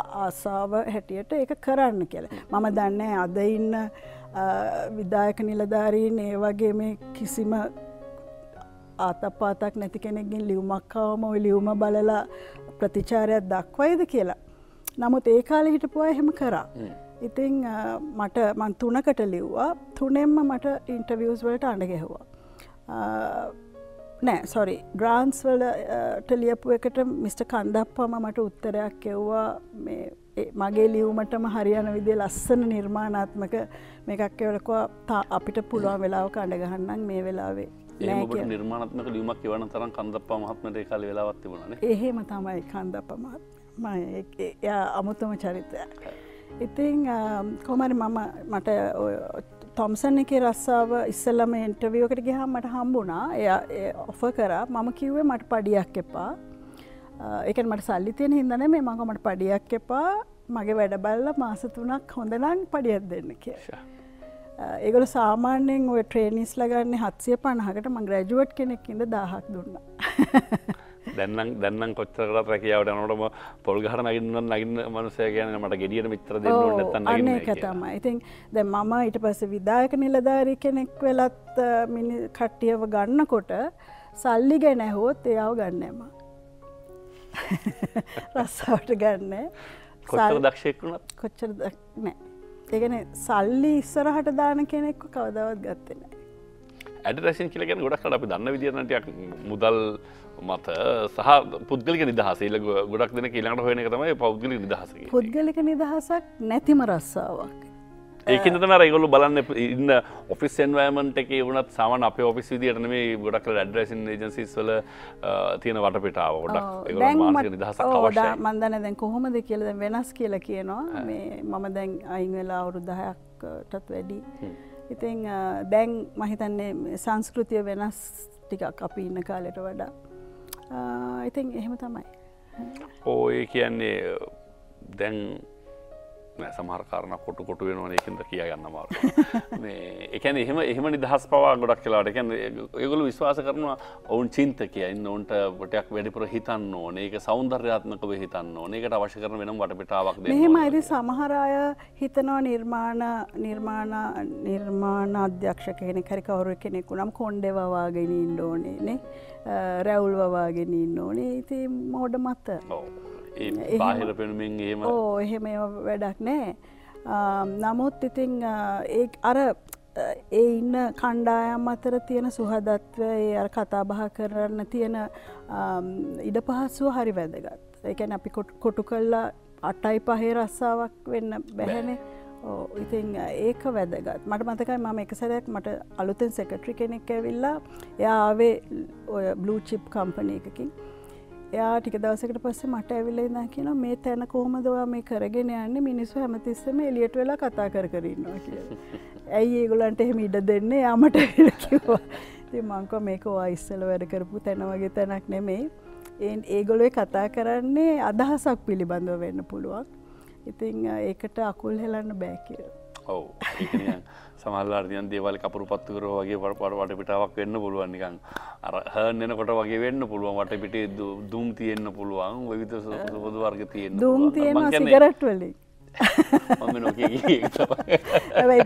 ආසාාව හැටියට ඒක කරන්න කියල මම දන්න අද ඉන්න විදායක නිලධාරීන් ඒ වගේ මේ කිසිම ආතපාතක් නැති කෙනෙක්ගින් ලියවමක්කාවම ලියවම බලලා ප්‍රතිචාරයක් දක්වයිද කියලා. නමුත් ඒ කාල හිටපුවා එහෙම කරා. ඉතිං මට මන් තුනකට ලිව්වා තුනෙම්ම මට ඉන්ටවියස් වලට අඩ ගැහවා. නෑ සොරි ග්‍රාන්ස් වලට ලියපු එකට මිට කන්දප්පම මට උත්තරයක් එව්වා මගේ ලියවමටම හරියන විදිේ ලස්සන නිර්මාණාත්මක මේකක් එවලකවා අපිට පුළුවන් වෙලාවක අඩගහන්නම් මේ වෙලාවේ. නිර්මාණත්මක ලියුමක් වන තරම් කන්දපා මහත්මට කාල වෙලාවත් තිබුණන එහෙම තමයි කන්දපමත් එයා අමුත්තම චරිතයක්. ඉතිං කොමරි මම මට තොම්සන් එක රස්සාාව ඉස්සල්ලම එන්ටවියෝකට ගහම් මට හම්බුණා. එය ඔෆ කරා. මම කිව්වේ මට පඩියක් එපා. එක මට සල්ලි තියෙන හිදන මේ මඟ මට පඩියක් එපා. මගේ වැඩබල්ල මාස තුනක් හොඳනං පඩියත් දෙන්න කිය. ඒගොල සාමාන්‍යයෙන් ඔය ට්‍රේනිස් ලගන්නේ හත්සිය පණහකට. ම ග්‍රජුවට් කෙනෙක්කින්ද දාහක් දුන්න. *laughs* දැන්නම් දැන්නම් කොච්චරට රැකියාවට නොටම පොල්ගහර නගන්න නගන්න මනුසය කියන මට ගෙඩියට මිත්‍ර අන්න එක තමයි. ඉතින් දැ මම ඊට පස විදායක නිලධාරී කෙනෙක් වෙලත් මිනි කට්ටියව ගන්නකොට සල්ලි ගැනැහෝත් එයාව ගන්නම *laughs* රස්සාවට ගන්න. කොච්චර දක්ෂයකුණත් කොච්චර නෑ. ඒගන සල්ලි ඉස්සරහට දාන කෙනෙක්ව කවදවත් ගත්තනෑ ඇඩ රැසින් කියලගෙන ගොඩක් අපි දන්න විදිරනටයක් මුදල් මත සහ පුද්ගලික නිදහසේල ගොඩක් දෙන කියලාට හොයන තමයි පෞද්ගලි නිදහස පුද්ගලික නිදහසක් නැතිම රස්සාාවක්. ඒකතන රයිගොල්ල බලන්න ඉන්න ඔෆිස් එන්වෑමන්ට එක වනත් සාමන අප ඔෆිස් විදිටන මේ ගොඩක් ඩ්‍රසින් ජන්සිස් වල තියෙන වටපිටාව. ගොඩක් නිදහස මන්දන දැන් කොහොමද කියලද වෙනස් කියල කියනවා. මේ මම දැන් අයින් වෙලා අවුරුද්ධහයක්ටත් වැඩි. ඉතිං දැන් මහිතන්නේ සංස්කෘතිය වෙනස් ටිකක් අපි ඉන්න කාලෙට වඩා Uh, ඉතින් එහෙම තමයි. ඕය කියන්නේ දැන් සමහරකාරන කොටු කොටු වෙනවා ඒකින්ද කිය ගන්න මාර එකන *laughs* එහෙම එහෙම නිදහස් පවා ගොඩක් කියලාට එකැන ඒගොලු විශ්වාස කරනවා ඔවුන් චින්ත කියන්න ඔන්ට පටයක් වැඩිපුර හිතන්න ඕන. ඒක සෞන්දර්යාත්මකව හිතන්න ඕන. ඒකට අවශ්‍ය කරන වෙනම් වටපිටාවක් මෙහෙම ඇති සමහරය හිතනවා නිර්මාණ නිර්මාණ නිර්මාණ අධ්‍යක්ෂ කෙනෙ හරි කවුරු කෙනෙකු නම් කොන්්ඩෙවවාගෙන ඉන්න ඕනේනේ රැවුල් වවාගෙන ඉන්න ඕනේ. ඉති මෝඩ මත්ත. බාහිර පෙනුමින් ඒම ඕ එහෙම වැඩක් නෑ නමුත් ඉතිං ඒ අර ඒ ඉන්න කණ්ඩායම් අතර තියෙන සුහදත්වය ඒ අර කතා බහ කරන්න තියෙන ඉඩ පහස්සුව හරි වැදගත්. එකැන අපි කොටු කල්ලා අටයි පහේ රස්සාාවක් වෙන්න බැහැනේ. ඉතින් ඒක වැදගත්. මට මතකයි මම එක සැරයක් මට අලුතෙන් සෙකට්‍රි කෙනෙක් ඇවිල්ලා එයාවේ ඔය බ්ලූ චිප් කම්පනය එකකින් එයා ටික දවසකට පස්සේ මට ඇවිල්ල ඉන්න කියන මේ තැන කොහොමදවා මේ කරගෙන යන්න? මිනිස්සු හැමතිස්සම එලියට වෙලා කතා කර කරන්නවා කිය. ඇයි ඒගොලන්ට එහෙම ඉඩ දෙන්නේ? යාමට කිව්වා. ති මංකෝ මේක ඉස්සල වැඩ කරපු තැන වගේ තැනක් නෙමෙයි. ඒ ඒගොලොයි කතා කරන්නේ අදහසක් පිළිබඳව වෙන්න පුළුවන්. ඉතිං ඒකට අකුල් හෙලන්න බෑ කිය. ඔව්. සමල්ලාර්තියන් දේවල් කපුරු පත්තුකර වගේ පට වට පිටාවක් වෙන්න පුළුවන් නිකන්. අර හන්නකොට වගේ වෙන්න පුළුවන් වට පිටේ දුම් තියෙන්න්න පුළුවන් විවිධ සුබද වර්ග තියෙන දුම් තියෙන සිගරට්වලින් *laughs*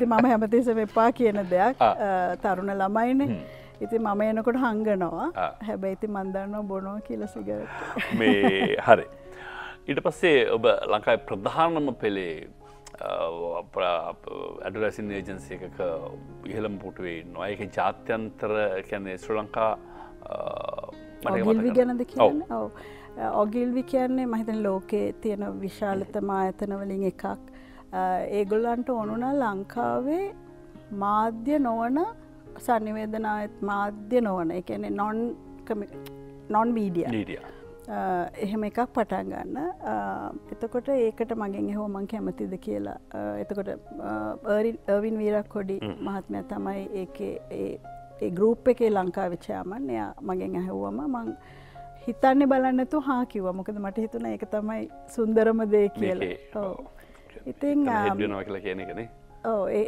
මම හැමතිසම එපා කියන දෙයක්. තරුණ ළමයින. ඉති මම එනකොට හංගනවා. හැබැයිති මන්දන්න බොනෝ කියල සිගරට. මේ හරි. ඊට පස්සේ ඔබ ලංකායි ප්‍රධානම පෙළේ ඇඩරසින් ඒජන්සි එකක ඉහළම පුටුවේ නොය එක ජාත්‍යන්තර කැන්නේ ශ්‍ර ලංකා ගැනද ඔගිල්වි කියන්නේ මහිතන් ලෝකයේ තියෙන විශාලතම ආයතනවලින් එකක්. ඒගොල්ලන්ට ඕනුන ලංකාවේ මාධ්‍ය නොවන සනිවේදනාත් මාධ්‍ය නොවන. එකන නොන් නොන් මීඩිය එහෙම එකක් පටන් ගන්න. එතකොට ඒකට මගෙන් හෝ මං කැමතිද කියලා. එතකොට ඒවින් වීරක් කොඩි මහත්මය තමයි ඒ ගරුප් එකේ ලංකාවිචයාමන් එයා මගෙන් ඇහැව්වම මං හිතන්න බලන්නතු හා කිව මොකද මට හිතුන ඒක තමයි සුන්දරම දේ කියල. ඉතින්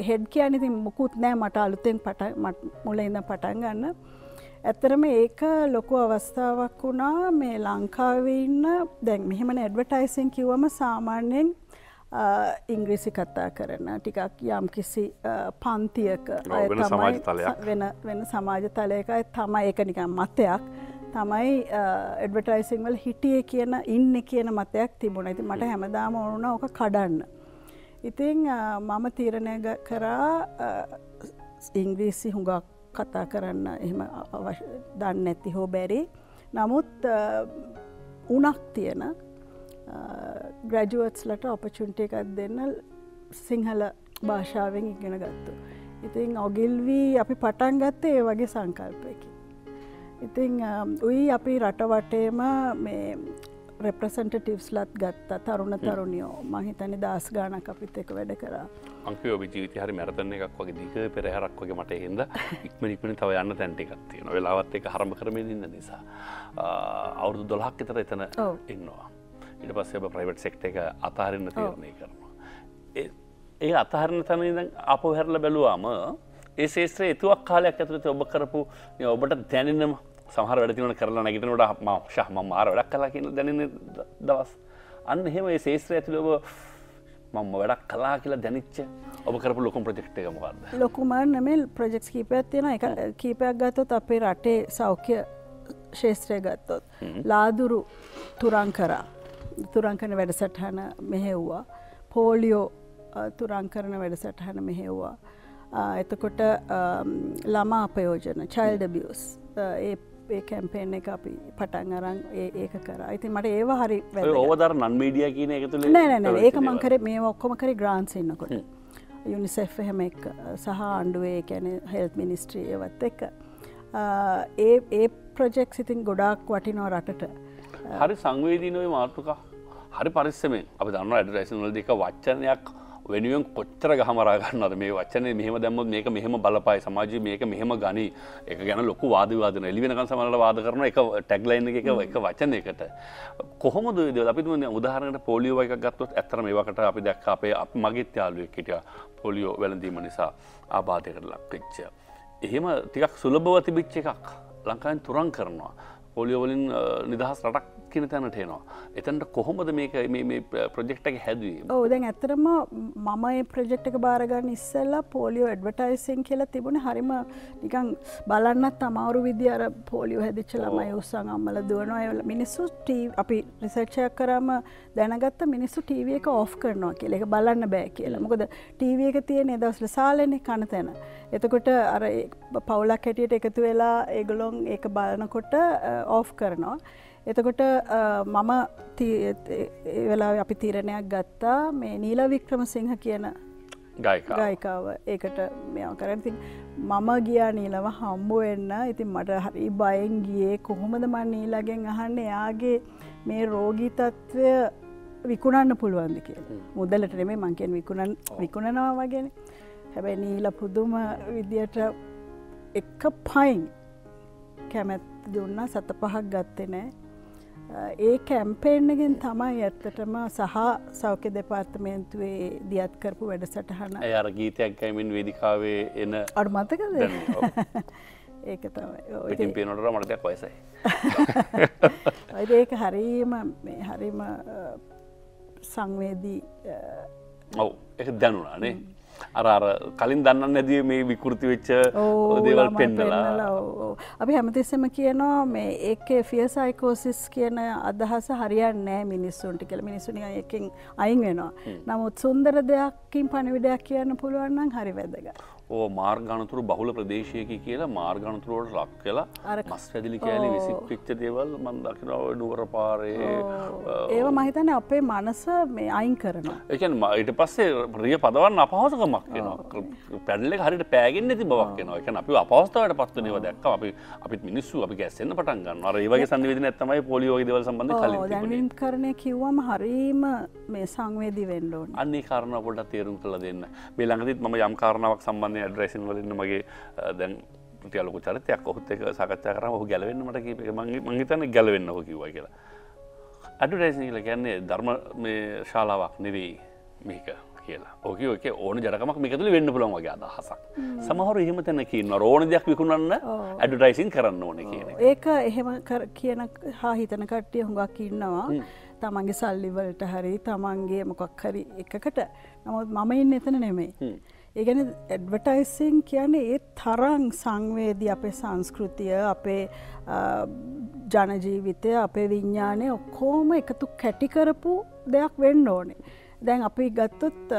හෙඩ් කියන ඉතින් මුකුත් නෑ මට අලුතෙන් මුල ඉඳ පටන් ගන්න ඇත්තරම ඒක ලොකු අවස්ථාවක් වුණා. මේ ලංකාවඉන්න දැන් මෙහෙමන ඇඩවටයිසින් කිව්වම සාමාන්‍යයෙන් ඉංග්‍රීසි කතා කරන ටිකක් යම් කිසි පන්තියක. වෙන වෙන සමාජ තලයකයි තමයි ඒක නිකම් මතයක්. තමයි එඩවටයිසිං වල හිටිය කියන ඉන්න කියන මතයක් තිබුණ. ඇති මට හැමදාම ඕනුන ඕක කඩන්න. ඉතිං මම තීරණය කරා ඉංග්‍රීසි හුඟක් කතා කරන්න එහෙම දන්න ඇති හෝ බැරි නමුත් උනක් තියෙන ග්‍රජුවත්ස්ලට ඔපචුන්ට එකක් දෙන්න සිංහල භාෂාවෙන් ඉගෙන ගත්තු. ඉතින් ඔගිල්වී අපි පටන් ගත්තේ ඒ වගේ සංකල්පයකි. ඉතිං උයි අපි රටවටේම මේ රෙප්‍රසන්ටටිව්ස් ලත් ගත්තා. තරුණ තරුණියෝ. මහිතනි දස් ගානක් අපිත් එක වැඩ කරා. ඔබ ජීවිත හරි මැරතන එකක් වගේ දික පෙරහරක් වගේ මට හිද ඉක්ම ඉක්මනි තව යන්න තැන්ටිකක් තියෙන වෙලාවත් එක හරම කරමින් ඉන්න නිසා. අවුරුදු දොලහක් එතර එතන ඉන්නවා. ඉට පස්සේ ප්‍රයිවට් සෙක්ට එක අතාරන්න තීරණය කරනවා. ඒ අතහරණ තන අප හැරල බැලුවාම ඒ ශේත්‍රයේ එතුවක් කාලයක් ඇතුළත ඔබ කරපු ඔබට දැනෙනම සහර වැඩතිවන කරලා නැගටනට ම ශහම මාර වැඩක් කලා කියන දැනෙන දවස්. අන්න එහෙම ඒ ශේත්‍ර ඇතුළ ඔබ මම වැඩක් කලා කියලා දැනිච්ච ඔබ කරපු ලොකුම් ප්‍රජෙක්්ක මොකක්ද ලොකුම නමල් ප්‍රජෙක්ස් කීපයක් තියෙන එක කීපයක් ගත්තොත් අපේ රටේ සෞඛ්‍ය ශේත්‍රය ගත්තොත්. ලාදුරු තුරන් කරා තුරංකන වැඩසටහන මෙහෙව්වා. පෝලියෝ තුරංකරන වැඩසටහන මෙහෙව්වා. එතකොට ළමා අපයෝජන චයිල්ඩ බියස් ඒ ඒ කැම්පේෙන් එක අපි පටන් අරන් ඒක කර. ඉති මට ඒවා හරි ඕවදර නන්මීඩිය කියන එක තුළ නෑ ඒක මංකර මේ ඔක්කොම කරි ග්‍රාන්සින්නකොට යුනිසෙෆ් එහෙම එක් සහ අන්ඩුවේ කැන හෙල්ත් මිනිස්ට්‍රී ඒවත් එක්ක. ඒ ඒ ප්‍රජෙක් සිතින් ගොඩාක් වටිනෝ රටට. හරි සංවේදීනොය මාර්තුකා හරි පරිස්සමෙන්. අපි දන්න ඇඩරයිසිනල් දෙක වච්චනයක් වෙනුවෙන් කොච්චර ගහමරාගන්නද මේ වචනය මෙහම දැම්ම මේක මෙහම බලපයි. සමාජ මේක මෙහම ගනි. එක ගැන ලොක වාදවාදන එලිවෙනක සමට වාද කරන එක ටැක්ලයින් එක එක වචන එකට. කොහොම ද අපි උදාහරනට පොලියෝ එක ගත්තොත් ඇතර මේකට අපි දැක් අපේ අප මගේත් යාලුවෙක් හිටිය. පොලියෝ වැලඳීම නිසා ආබාධයකට ලක්වෙච්ච. එහෙම ටිකක් සුලභව තිබිච්ච එකක් ලංකායින් තුරන් කරනවා. පොලියෝවලින් නිදහස් රටක් කියන තැනට එනවා. එතන්ට කොහොමද මේක ප්‍රජෙක්්ක හැදවී ඕ දැන් ඇතරම මම ප්‍රජෙක්් එක බාරගන්න ඉස්සල්ලා පෝලියෝ ඇඩවටයිසින් කියලා තිබුණ හරිම නිකං බලන්නත් තමාරු විදිර පෝලියෝ හැදිච්ච ළමයි උත්සං අම්මල දුවනවා මිනිස්සු අපි රිසර්චයක් කරම දැනගත්ත මිනිස්සු ටීව එක ඔෆ් කරනවා කියල එක බලන්න බෑ කියලා මොකද ටීව එක තියෙන දවස්ල සාලනෙ කන තැන. එතකොට අර පවුලක් හැටියට එකතු වෙලා ඒගොලොන් ඒක බලනකොට ඕෆ් කරනවා. එතකොට මම වෙලා අපි තීරණයක් ගත්තා මේ නීල වික්‍රම සිංහ කියන ගායිකාව. ඒකට මෙයා කරති මම ගියා නීලව හම්බු වෙන්න. ඉතින් මට හරි බයෙන් ගියේ. කොහොමද මන් නීලගෙන් අහන්න? එයාගේ මේ රෝගී තත්ත්වය විකුණන්න පුළුවන්ද කිය මුදලට නෙමේ මංකෙන් විකුණන් විකුණනවා වගෙන හැබැයි නීල පුදුම විදියට එක්ක පයින් කැමැත් දුන්න. සත පහක් ගත්තේ නෑ ඒ කැම්පේන්ගෙන් තමයි ඇත්තටම සහ සෞඛ්‍ය දෙපාර්තමේන්තුවේ දියත් කරපු වැඩසටහන. අර ගීතයක් ගැමින් වේදිකාවේ එන අඩු මතකද? *laughs* ඒක තමයි. පේනොට මටයක් වයසයි. *laughs* ඒක හරීම හරිම සංවේදී ඔව් එක දැනුනානේ අර අර කලින් දන්න නැදී මේ විකෘති වෙච්ච දේවල් පෙන්නලා. අපි හැමතිස්සම කියනවා මේ ඒකේ ෆියසයිකෝසිස් කියන අදහස හරියන්නේ නෑ මිනිස්සුන්ට කියලා මිනිස්සු නිකන් එකෙන් අයින් වෙනවා. නමුත් සුන්දර දෙයක්කින් පණිවිඩයක් කියන්න පුළුවන් නම් හරි වැදගත්. ඕ මාර්ගණතුරු බහුල ප්‍රදේශයකි කියලා මාර්ගණතුරුවට ලක් කලා මස් පැදිලි කෑලි විසි පිච්ච දේවල් මන් දකිනාව ඩුවර පාරේ ඒව මහිතන අපේ මනස මේ අයින් කරනවා. එකන් ඊට පස්සේ රිය පදවන්න අපහසකමක් වෙනවා පැඩල්ල හරිට පෑගෙන් ඇති බවක් වෙන එක අපි අපවස්ථාවට පත්වනව දැක්ක අපි අපිත් මිනිස්සු අපි ගැස්සෙන්න්න පටන් ගන්න ඒවගේ සන්නිවිදන ඇත්තමයි පොලියෝග දවල් කලින් තිබුණේ. දැන්වීම් කරණය කිව්වම හරීම මේ සංවේදී වෙන්න ඕනේ. අන්නේ කාරණ පොට තේරුම් කළ දෙන්න. මේ ළඟදිත් ම යම් කාරණාවක් සම්බන්ධය ඇඩ්‍රයිසින් වලන්න මගේ දැන් ටියලකු චරිතයක්. ඔහුත් එක සකච්ඡා කරම හු ගැලවෙන්න මට කීප මංහිතන ගැලවෙන්න හෝ කිව්ව කියලා. ඇඩ්රයිසින් කියල කියන්නේ ධර්ම මේ ශාලාවක් නෙවෙයි මේක කියලා. ඕක ඕක ඕන ජරකමක් මේකතුළ වෙන්න පුළන් වගේ අදහසක්. සමහරු එහෙම තැනකින්න රෝණ දෙයක් විකුණන්න ඇඩටයිසින් කරන්න ඕන කියන ඒක එහෙම කියන හා හිතන කට්ටිය හුඟක් ඉන්නවා. තමන්ගේ සල්ලිවලට හරි තමන්ගේ මොකක් හරි එකකට. නමුත් මම ඉන්න එතන නෙමෙයි. ඒගැන ඇඩ්වටයිසින් කියන්නේ ඒ තරං සංවේදී අපේ සංස්කෘතිය අපේ ජනජීවිතය අපේ විඤ්ඥානය ඔක්කෝම එකතු කැටිකරපු දෙයක් වෙන්න ඕනේ. දැන් අපි ගත්තොත්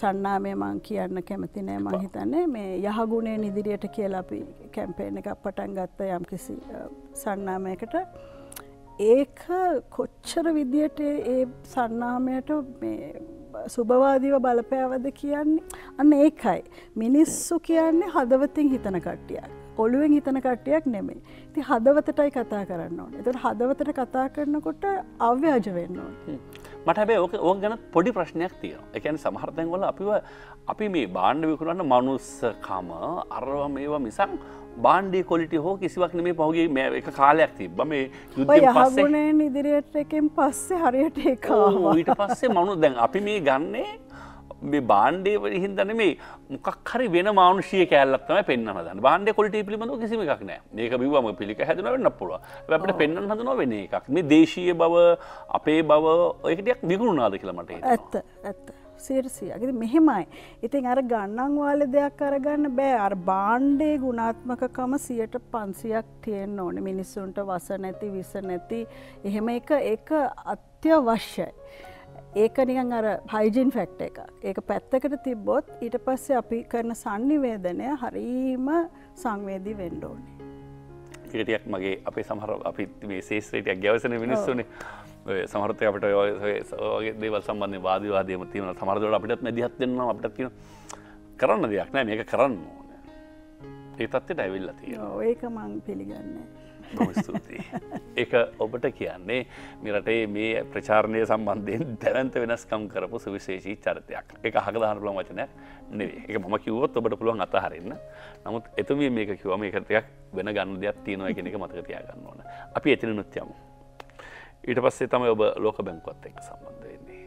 සන්නාමය මං කියන්න කැමති නෑ මං හිතන්නේ. මේ යහගුණේ නිදිරියට කියලා අපි කැම්පේන එකක් පටන් ගත්ත යම් කිසි සන්නාමයකට. ඒක කොච්චර විදියට ඒ සන්නාමයට සුභවාදීව බලපෑවද කියන්නේ? අන්න ඒකයි. මිනිස්සු කියන්නේ හදවතින් හිතන කට්ටියක්. ඔළුවෙන් හිතන කට්ටියක් නෙමෙයි. ති හදවතටයි කතා කරන්න ඕන. එතට හදවතට කතා කරනකොට අව්‍යාජ වෙන්න ඕන. මට හැබේ ඕක ඕක ගැන පොඩි ප්‍රශ්නයක් තියෙන එකැන සමහර්තැන් වල අපිව අපි මේ බාණ්ඩ විකුරන්න මනුස්සකම අරව මේවා මිසක් බාණ්ඩි කොලිටි හෝ කිසිවක් නෙමේ පහුගේ මේ එක කාලයක් තිබ මේ යහගුණෙන් ඉදිරියට එකෙන් පස්සේ හරියට ඒකා ඔව්, ඊට පස්සේ මනු දැන් අපි මේ ගන්නේ මේ බාණ්ඩේ හින්දන මේ මොකක් හරි වෙන මානුෂය කෑල්ලක්තම පෙන්න්න හදන්න. බාණ්ඩ කොලට පිළිබඳ කිසිම එකක් නෑ මේක බිවම පිළික හැදන වෙන්න පුළුව අපට පෙන්න්න හදනවා වෙන එකක්. මේ දේශීය බව අපේ බව ඔයකටයක් විගුණුනාද කියලමට ඇත්ත ඇත්ත. සිරසියගේ මෙහෙමයි. ඉතින් අර ගන්නන් වාල දෙයක් අරගන්න බෑ. අර බාණ්ඩේ ගුණාත්මකකම සියට පන්සියක් තියෙන් ඕන. මිනිස්සුන්ට වස නැති විස නැති. එහෙම එක එක අත්‍යවශ්‍යයි ඒක නිකන් අර හයිජින් ෆෙක්ට එක ඒක පැත්තකට තිබ්බොත් ඊට පස්සේ අපි කරන සන්නිවේදනය හරීම සංවේදී වෙන්ඩෝනේ ඒටයක් මගේ අපේ සමහර අපි මේ ශේෂත්‍රටයක් ගැවසන මිනිස්සුනේ. සමහරතය අපට ඔයගේ දේවල් සම්බන්ධය වාදවාදයම තියන සමරදවට අපිටත් මැදිහත් දෙන්න අපිටත් කියන කරන්න දෙයක් නෑ. මේක කරන්න ඕන. ඒ තත්වට ඇවිල්ල තියෙන ඒක මං පිළිගන්නේ බොහොම ස්තුතියි. ඒක ඔබට කියන්නේ මිරටේ මේ ප්‍රචාරණය සම්බන්ධයෙන් දැවන්ත වෙනස්කම් කරපු සුවිශේෂී චරිතයක්. එක හකදාන පුළන් වචනයක් නෙවේ එක මම කිව්වොත් ඔබට පුළුවන් අතහරන්න. නමුත් එතුම මේක කිව මේ එකතයක් වෙන ගන්න දෙයක් තියෙනවා කෙනෙක මතක තියාගන්න ඕන. අපි එතින නුත්යමු ඊට පස්සේ තමයි ඔබ ලෝක බැංකුවත් එක් සම්බන්ධයන්නේ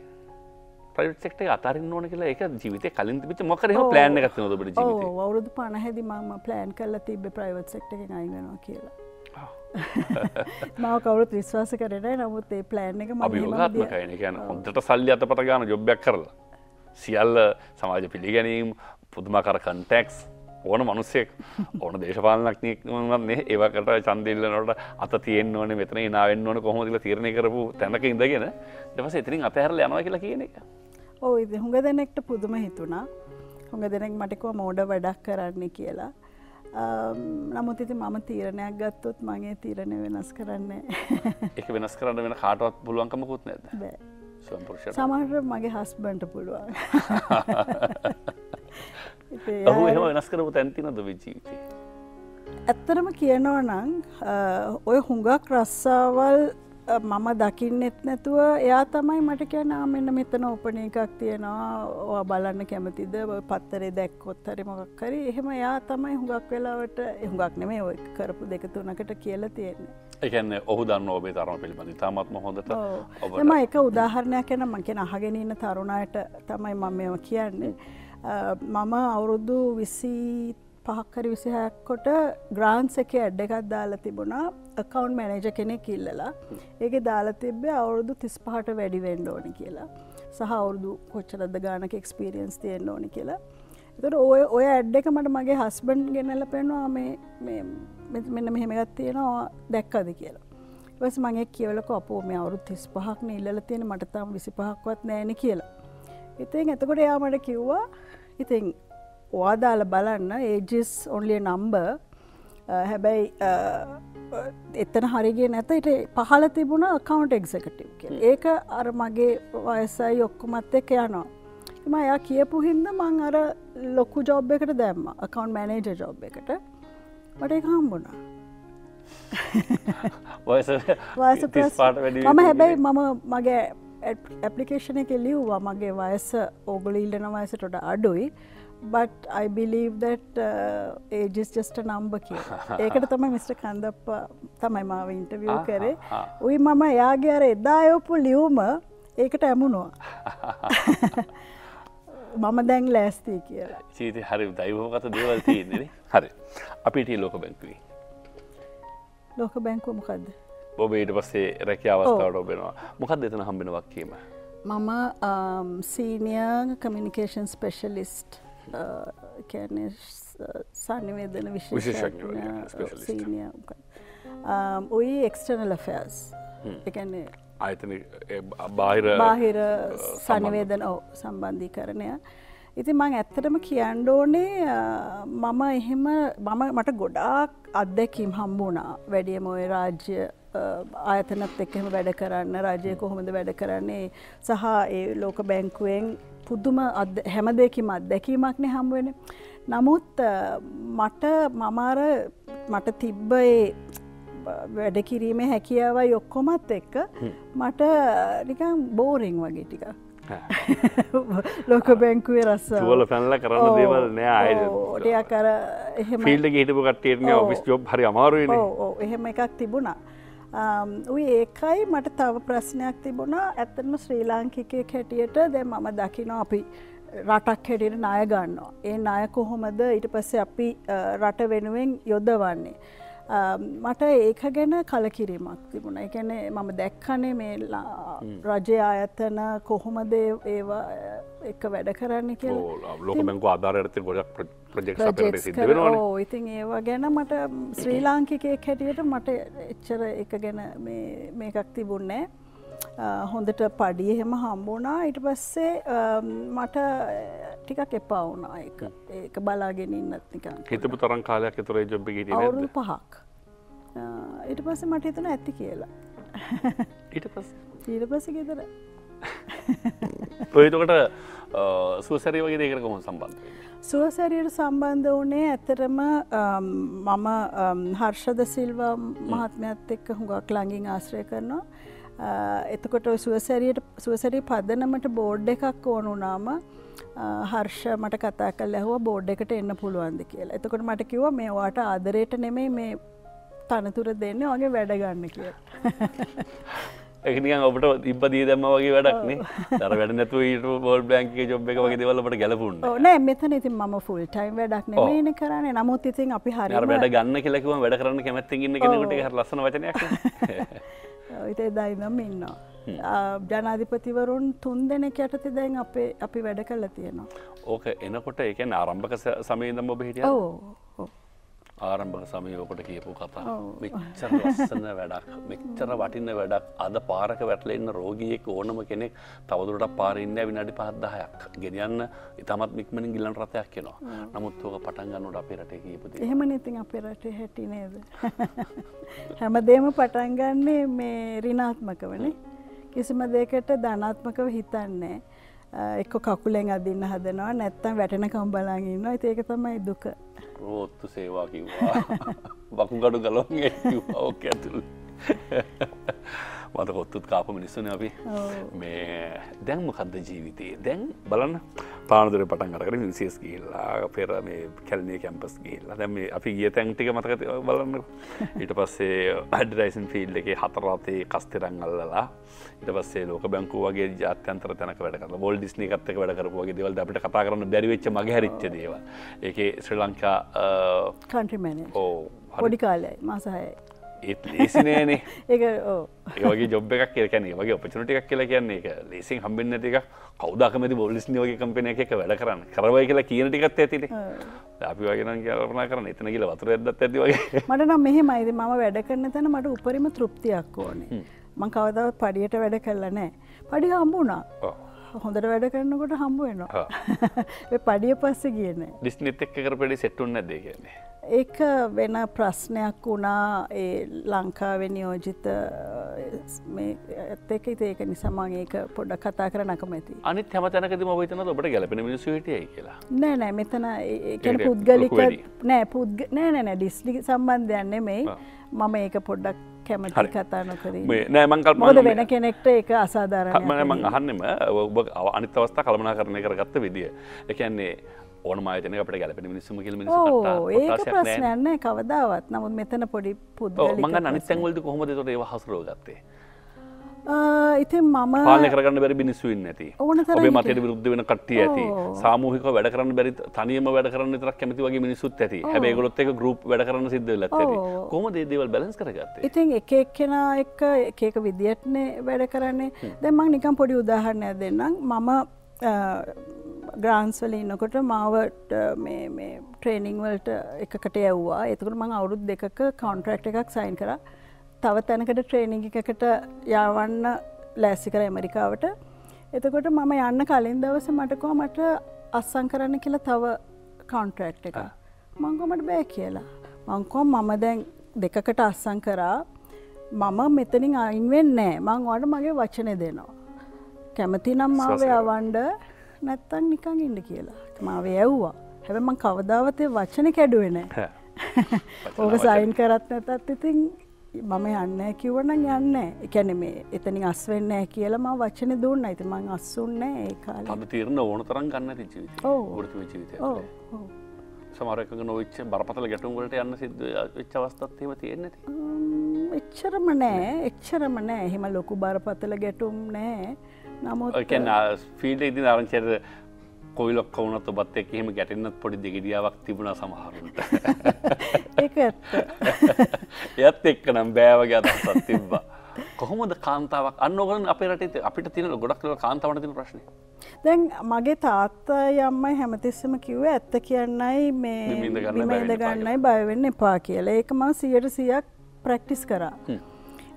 ප්‍රයිටෙක්ට අතරන්න ඕන කියලා එක ජීවිත කලින් පිච මොකර ප්ලෑන් එකත් නොබට ජීවිත? ඔව් අවුරුදු පණහැදි මම ප්ලෑන් කල්ල තිබ ප්‍රයිවට් සෙක්ට එක අයිවෙනවා කියලා. *laughs* මාව කවුරුත් විශ්වාස කරන නමුත් ඒ ප්ලෑන් එක අභියෝගාත්මකයින කියන හොඳට සල්ලි අතපත ගාන ජොබ්යක් කරලා. සියල්ල සමාජ පිළිගැනීම් පුදුමකර කන්ටෙක්ස් ඕන මනුස්සෙක් ඕන දේශපාලනක්නයක්න්නේ ඒවකට චන්දිල්ලනට අත තියෙන් ඕන මෙතන නාවෙන් ඕන කොහොමතිල තිරණය කරපු තැනක ඉඳගෙන දෙවස එතිරින් අතහැරල යනවා කියලා කියන එක. ඕ ඉති හුඟ දෙනෙක්ට පුදුම හිතුණා. හොඟ දෙනෙක් මටිකුව මෝඩ වැඩක් කරන්න කියලා නමුත් ඉති මම තීරණයක් ගත්තොත් මගේ තීරණය වෙනස් කරන්න. එක වෙනස් කරන්න වෙන කාටවත් පුළුවන්කමකුත් නැද සමහර මගේ හස්බන්ට පුළුවන්. *laughs* ඔහු එහම වෙනස් කරපු තැන්තිනද විජීවිතය ඇත්තරම කියනවා නං ඔය හුඟක් රස්සාවල් මම දකින්නෙත් නැතුව එයා තමයි මට කියනා මෙන්න මෙතන ඔපන එකක් තියෙනවා. බලන්න කැමතිද? පත්තරේ දැක්කොත් හරි මොකක් හරි. එහෙම එයා තමයි හුඟක් වෙලාවට හුඟක් නෙමේ ඔය කරපු දෙක තුනකට කියලා තියෙන්නේ. එකන්න ඔහු දන්න ඔබේ තරම පිළිබඳ තාමත්ම හොඳට එම එක උදාහරණයක් එන මංකෙන අහගෙන ඉන්න තරුණයට තමයි මම මෙම කියන්නේ. මම අවුරුදු විසි පහක්කරි විසිහක්කොට ග්‍රාන්ස් එක ඇඩ්ඩ එකක් දාලා තිබුණා අකවන්් මැනේජ කෙනෙක් ඉල්ලලා. ඒක දාලා තිබ්බේ අවුරුදු තිස් පහට වැඩි වෙන්ඩ ඕනි කියලා. සහ අවුරුදු කොච්චරද ගානක එක්ස්පිරියන්ස් තියෙන්න්න ඕනි කියලා. එතට ඔය ඔය ඇඩ් එක මට මගේ හස්බන්් ගෙනල්ල පෙන්වා මේ මෙන්න මෙහෙමගත් තියෙනවා දැක්කද? කියලා. වස මගේ කියවලක අපෝ මේ අවුරු තිස් පහක්න ඉල්ල තියෙන මටතම් විසි පහක්වත් නෑන කියලා. ඉතින් එතකොට එයා මට කිව්වා ඉතින් ඔයාදාල බලන්න ඒජිස් ඔන්ලිය නම්බ හැබැයි එතන හරිගේ නැතට පහල තිබුණ කවන්් එක්සකටව් ඒක අර මගේ වයසයි ඔක්කොමත් එක යනවා. එම එයා කියපු හින්ද මං අර ලොක්කු ජොබ් එකට දැම්ම. අකවන්් මැනේජ ජොබ් එකට. මට එක හම්බුණා. *laughs* *laughs* මම හැබැයි මම මගේ ඇපලිකේෂන එක ලිව්වා. මගේ වයස ඕගල ඉල්ලන වයසටට අඩුයි but I believe that uh, age is just a number කියලා. *laughs* ඒකට තමයි මිස්ටර් කන්දප්ප තමයි මාව ඉන්ටර්වියු කරේ. උයි මම එයාගේ අර එදා යවපු ලියුම ඒකට ඇමුණුවා. *laughs* මම දැන් ලෑස්තිී කියලා. චීත හරි දයිවෝගත දේවල් තියෙන්නේ හරි අපිට ලෝක බැංකුවේ. ලෝක බැංකුව මොකක්ද. බොබ ඊට පස්සේ රැකිය අවස්ථාවට ඔබෙනවා මොකක් දෙතන හම්බෙන වක්කීම. මම සීනිය කමිනිිකේෂන් ස්පෙශලිස්ට් කැන සනිවේදන විශේෂඥ ඔයි එක්ස්ටර්නල් ෆෑස් එකන්නේ ආයතන බාහිර බාහිර සනිවේදන ඕ සම්බන්ධී කරණය ඉති මං ඇත්තටම කියන්ඩෝනේ මම එහෙම මම මට ගොඩාක් අත්දැකීම් හම්බුණා වැඩියම ඔය රාජ්‍ය ආයතනත් එක්කෙම වැඩ කරන්න රජය කොහොමද වැඩ කරන්නේ සහ ඒ ලෝක බැංකුවෙන් පුද්දුම හැම දෙකිම අත්දැකීමක්න හම්ුවෙන. නමුත් මට මමාර මට තිබ්බේ වැඩ කිරීමේ හැකියාවයි ඔක්කොමත් එක්ක මට නිකම් බෝරිං වගේ ටික. *laughs* ලෝක බැංකුවේ රස්ස වල පැනල කරන්න දේවල් නෑ අය කර එහෙම ෆිල්ඩ ගේටපු කට්ටේන ඔෆිස් ජොබ් හරි අමාරුවෙන එහෙම එකක් තිබුණා. උයි ඒකයි මට තව ප්‍රශ්නයක් තිබුණා ඇත්තනම ශ්‍රී ලාංකිකය හැටියට දැ මම දකින අපි රටක් හැටියට නාය ගන්නවා. ඒ නාය කොහොමද ඊට පස්සේ අපි රට වෙනුවෙන් යොදවන්නේ. මට ඒක ගැන කලකිරීමක් තිබුණ. එකැන මම දැක්කනේ මේ රජය ආයතන කොහොමද ඒවා එක වැඩ කරන්න කිය ලෝකමැංකු ආධාරඇත ගොඩක් ප්‍රජෙක් ඉතින් ඒවා ගැන මට ශ්‍රී ලාංකිකය හැටියට මට එච්චර එක ගැන මේකක් තිබුන්නේ හොඳට පඩිය එහෙම හම්බුණා ඉට පස්සේ මට ටිකක් එපා වුණා එක ඒක බලාගෙන ඉන්නත් නිකන්. හිතපු තරන් කාලයක් තුර ජොබ් අවුරුදු පහක්. ඊට පස්සේ මට හිතන ඇති කියලා. ඊට පස් ඊට පස්ස ගෙතර *laughs* ඔයතකට සුවසැරි වගේ දෙකර කොම සම්බන්ධ සුවසැරියට සම්බන්ධ වනේ ඇතරම මම හර්ෂද සිල්වා මහත්මයත් එක්ක හුඟක් ලඟින් ආශ්‍රය කරනවා එතකොට සුවසැරියට සුවසැරි පදනමට බෝඩ් එකක් ඕනුනාම හර්ෂ මට කතා කල් ඇහුව බෝඩ් එකට එන්න පුළුවන්ද කියලා. එතකොට මට කිව මේ වාට ආදරයට නෙමෙයි මේ තනතුර දෙන්න වගේ වැඩගන්න කිය එකනිකන් ඔබට ඉබදී දැම වගේ වැඩක්නේ තර වැඩ නැතු ඊට බෝල් බැංක ජොබ් එක වගේ දෙවලට ගැලපුන් නෑ මෙතන ඉතින් ම ෆුල් ටයිම් වැඩක් නෙමේන කරන්න. නමුත් ඉතින් අපි හරි වැඩ ගන්න කෙලෙකුව වැඩ කරන්න කැමැත්ති ඉන්න කෙනෙකුට හ ලස්සන වචනයක් *laughs* ඉතේ දයිනම් ඉන්නවා ජනාධිපතිවරුන් තුන් දෙනෙක් යටති දැන් අපේ අපි වැඩ කල්ල තියෙනවා. ඕක එනකොට එක ආරම්භක සමයදම් ඔබ හිටිය? ඕ ආරම්භක සමයෝකොට කියපු කතා. මෙච්චර ලස්සන වැඩක් මෙච්චර වටින්න වැඩක්. අද පාරක වැටලෙන්න රෝගියෙක් ඕනම කෙනෙක් තවදුරට පාරන්න විනාඩි පහත්දාහයක් ගෙනියන්න ඉතමත් මික්මනින් ගිලන් රථයක් කෙනවා නමුත් ඕක පටන් ගන්නට අපේ රට කියපුද එහෙම නතින් අපේ රට හැටි නේද? *laughs* හැමදේම පටන්ගන්නේ මේ රිනාත්මක වනේ කිසිම දෙකට ධනාත්මකව හිතන්නේ එක්ක කකුලෙන් අදින්න හදනවා නැත්තම් වැටෙන කම්බලාගන්න ඒක තමයි දුක රෝත්තු සේවා කිව්වා. වකුගඩු ගලොන්ගේ ඕක ඇතුළ. *laughs* මත කොත්තුත් කාපු මිනිස්සුන අපි. මේ දැන්ම කද්ද ජීවිතයේ දැන් බලන්න. පානදුර පටන් අරකට විසිස් ගිල්ලා පෙර මේ කැලනය කැම්පස් ගිල්ලා දැම අපි ගිය තැන්ටික මතක බලන්න *laughs* ඊට පස්සේ අඩරයිසන් ෆිල්් එක හතරාතේ කස්තරං අල්ලලා ඉට පස්සේ ලෝක බැංකු වගේ ජාත්‍යන්තර තැනක වැඩ කර බොල් ඩිස්නි කත්තක වැඩ කරපුගේ දෙවල් අපිට කතා කරන්න බැරිවෙච්ච මගේ හරිච්ච දේව ඒක ශ්‍රී ලංකා කන්ට්‍රිමන ඕ පොඩි කාලයි මසහය ඒත් ලේසිනේනේ ඒ ඕ ඒවගේ ජොබ් එකක් කියලකැන වගේ ඔපචනට එකක් කියලා කියන්නේ එක ලේසින් හම්බෙන් ඇතික කවදකමති බොලිස්නි වගේ කම්පෙන එක වැඩ කරන්න? කරවයි කියලා කියන ටිකත් ඇතිට අපි වගෙන කියරපනා කරන එතන කියල වතුර ඇදත් ඇති වගේ. *laughs* මට නම් මෙහෙමයිද මම වැඩ කරන තැන මට උපරිම තෘප්තියක් ඕනේ. මං කවදාවත් පඩියට වැඩ කල්ල නෑ. පඩි හම්බුණා හොඳට වැඩ කරන්නකොට හම්බු වෙනවා. *laughs* පඩිය පස්ස කියන ඩිස්නිත් එක්ක කරපඩි සෙට්ටුන්න දේ කියන්නේ? ඒක වෙන ප්‍රශ්නයක් වුණා. ඒ ලංකාවෙ නියෝජිත ඇත්ත එක. ඒක නිසාමන් ඒක පොඩ්ඩ කතා කර නකමැති අනි හැම තැනකද මවිතන ඔබට ගැලපෙන මිනිසු හිටියයි කියලා? නෑ නෑ. මෙතන පුද්ගලික නෑ පුද්ග නෑ නෑ ඩිස්ලි සම්බන්ධයන්නේ මේ මම ඒක පොඩ්ඩක් කැමති කතා නොකර නෑමංකල් මොද වෙන කෙනෙක්ට ඒක අසාධාරණ මං අහන්නෙම ඔබ අනිත් අවස්ථා කළමනා කරණය කරගත්ත විදිිය. එකන්නේ ඕන මාතන අපට ගැලපෙන මිනිස්සම කියල ඒක ප්‍රශ්නයන්න කවදාවත්. නමුත් මෙතන පොඩි පුද්ග මඟ අනිතැන්වලද කොහොමද තොට ඒව හසරෝ ගත්තේ ඉතින් මම පාලන කරන්න බැරි බිනිස්සුවෙන් ඇති. ඕන ඔබේ මතයට විරුද්ධ වෙන කට්ටිය ඇති. සාමූහික වැඩ කරන්න බැරි තනියම වැඩ කරන්න තරක් කැමති වගේ මිනිසුත් ඇති. හැබේ ගොත් එක ගරුප් වැඩ කරන්න සිද්ධ ලත් කොම දේවල් බැලස් කරගත්ත? ඉතින් එක එක්කෙනා එක්ක එකක විදිහටනේ වැඩ කරන්නේ. දැමක් නිකම් පොඩි උදාහරණයක් දෙන්නම්. මම ග්‍රාන්ස්වල ඉන්නකොට මාවට ට්‍රේනිං වලට එකකට යව්වා. එතකට මං අවුරුද් දෙකක කවන්ට්‍රක්් එකක් සයින් කර තව තැනකට ට්‍රේනිං එකකට යවන්න ලෑස්සි කර ඇමරිකාවට. එතකොට මම යන්න කලින් දවස මටකෝ මට අස්සං කරන්න කියලා තව කවන්ට්‍රක්් එක මංගොමට බෑ කියලා. මංකෝ මම දැන් දෙකකට අස්සං කරා. මම මෙතනින් අයින්වෙන් නෑ. මං වාට මගේ වචනය දෙනවා. කැමති නම් මාව අවන්ඩ නැත්තන් නිකං ඉන්න කියලා. මාව ඇව්වා හැබමං කවදාවතය වචන කැඩුවෙන *laughs* ඕක සයින් කරත් නැතත් ඉතින් මම යන්න කිවන යන්න. එකැන මේ එතනි අස්වෙන්න කියලම වචන දුන්න. ඇති මං අස්සුන්න ඒ කාල. අද තීරණ ඕන තරන් ගන්න ජීවිත ෘතිම ජීවිත සමරක නොවිච්ච බරපතල ගැටුම්ගලට යන්න සිද්ධ වෙච්ච අවස්ථත්වීම තියෙන්නති එච්චරම නෑ එච්චරම නෑ එහෙම ලොකු බරපතල ගැටුම් නෑ නමුත් ෆීල්ඩ ඉදි ආරංචයට කොයිලොක් කවුනත් ඔබත් එක් එහෙම ගැටෙන්න්නත් පොඩි දෙගෙඩියාවක් තිබුණ සමහරුන්ට. එයත් එක්ක නම් බෑවගේ අදස්සත් තිබ්බා. කොහොමද කාන්තාවක්? අන්නගන අපට අපිට තින ගොඩක් කල කාන්තාවට තින ප්‍රශ්න. දැන් මගේ තාත්තා යම්මයි හැමතිස්සම කිව්ව ඇත්ත කියන්නයි මේ ඉඳ ගන්නයි බයවෙන්න එපා කියලා. ඒක මං සියට සියක් ප්‍රක්ටිස් කරා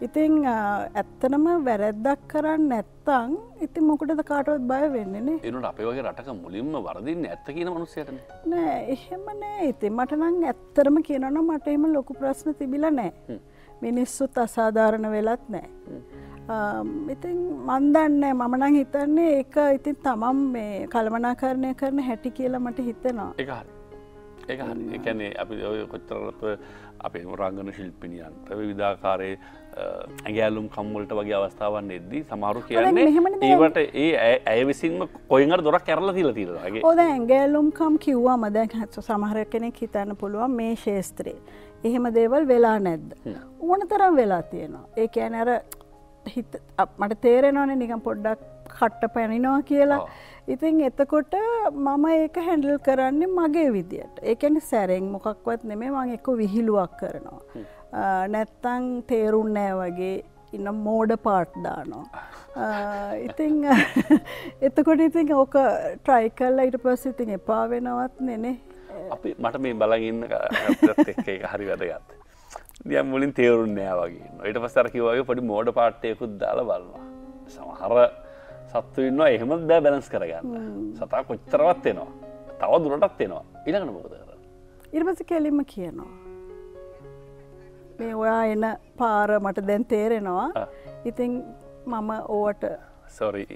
ඉතිං ඇත්තනම වැරැද්දක් කරන්න නැත්තං. ඉති මොකටද කාටවත් බය වෙන්නේනේ එනට අපේ වගේ රටක මුලින්ම වරදින්න ඇත්ත කියන මනුස්සයට නෑ එහෙම නෑ. ඉති මට නං ඇත්තරම කියනන මට එම ලොකු ප්‍රශ්න තිබිල නෑ. මිනිස්සුත් අසාධාරණ වෙලත් නෑ. ඉතින් මන්දන්න මමනං හිතන්නේ ඒක ඉතින් තමම් මේ කළමනාකරණය කරන හැටි කියලා මට හිතෙනවා. එක ඒ එකැනේ අපි ඔය කොච්තරත්ව අපේ රංගන ශිල්පිනියන්ට විධාකාරය ඇගෑලුම් කම්වලට වගේ අවස්ථාවන් එද්දී සමහරු කියන්නේ ඒවට ඒ ඇය විසින්ම කොයිඟට දොරක් කැරල තිල තිරගේ ඕද ඇගෑලුම්කම් කිව්වා හත්ස සමහර කෙනෙක් හිතන්න පුළුවන් මේ ශේස්ත්‍රයේ. එහෙම දේවල් වෙලා නැද්ද? ඕන තරම් වෙලා තියෙනවා. ඒ ෑන අර හිත මට තේරෙනවානේ නිකම් පොඩ්ඩක් කට්ට පැනිනවා කියලා ඉතින් එතකොට මම ඒක හැඩල් කරන්නේ මගේ විදියට. ඒකැන සැරෙන් මොකක්වත් නෙමේ මං එක විහිළුවක් කරනවා. නැත්තං තේරුන් නෑ වගේ ඉන්න මෝඩ පාට්දානවා ඉතිං *laughs* එතකොට ඉතින් ඕක ට්‍රයි කල්ල ඊට පස්ස ඉතින් එපා වෙනවත් නෙනේ. අපි මට මේ බලගන්න එක් හරි වැදගත්. දියම් මුලින් තේරුන් නෑ වගේ ඊට පස්සර කිවගේ පොඩි මෝඩ පාට්ටයකුත් දාල බලවා සමහර සත්තු ඉන්නවා එහෙමත් බෑ බැලස් කරගන්න. සතා කොච්චරවත් එෙනවා. තව දුරටත් එෙනවා. ඉළඟන මොකද කර ඉර්පස කෙලින්ම කියනවා. මේ ඔයා එන පාර මට දැන් තේරෙනවා. ඉතින් මම ඕවට සොරි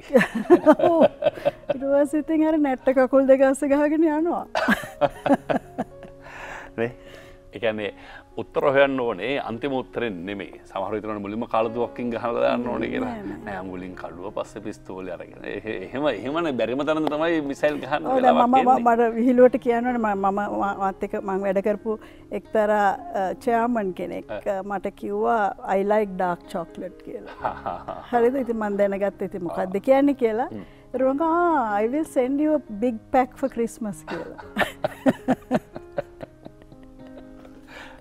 ඉරුවස් *laughs* ඉතින් හර නැට්ට කකුල් දෙගස්ස ගහගෙන යනවා. *laughs* එකන්නේ උත්තර හොයන්න ඕනේ අන්තිම උත්තරෙන් නෙමේ සමහරතරන මුලිම කාලතුවක්කින් ගහලදන්න ඕන කියලා. නෑ මුලින් කඩුව පස්ස පිස්තෝල අරගෙන. එහෙම එහෙමන. බැරිම තරන්න තමයි මිසයිල් ගහන්න මට විහිලුවට කියන්නට මම මත්තක මං වැඩකරපු එක්තර චයාමන් කෙනෙක් මට කිව්වා අයිලයික් ඩාක් චොක්ලට් කියලා. හරිද? ඉති මන් දැනගත් ඇති මොකක්ද කියන්නේ කියලා. රුවගා I'll send you a big pack for Christmas කියලා *laughs*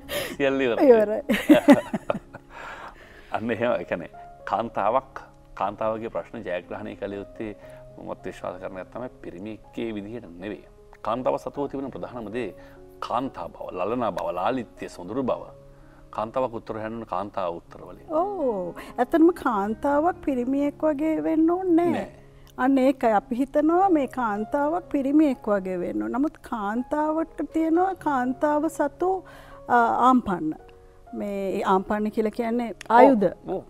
සියල්ලිවර *laughs* අන්න එහෙම එකන කාන්තාවක් කාන්තාවගේ ප්‍රශ්න ජයග්‍රහණය කළ යුත්තේ මොත් විශ්වාස කරන ඇත්තම පිරිමික්කේ විදිහට නෙවේ. කාන්තාව සතුව තිබෙන ප්‍රධානමදේ කාන්තා බව ලලනා බව ලාලිත්‍යය සොඳුරු බව කාන්තාවක් උත්තර හැන්න කාන්තාව උත්තරවලින්. ඕ ඇතනම කාන්තාවක් පිරිමියෙක් වගේ වෙන්න ඕන්නෑ. අන්න ඒක අපි හිතනවා මේ කාන්තාවක් පිරිමියෙක් වගේ වෙන්න. නමුත් කාන්තාවට තියෙනවා කාන්තාව සතු ආම්පන්න. මේ ආම්පන්න කියල කියන්නේ ආයුද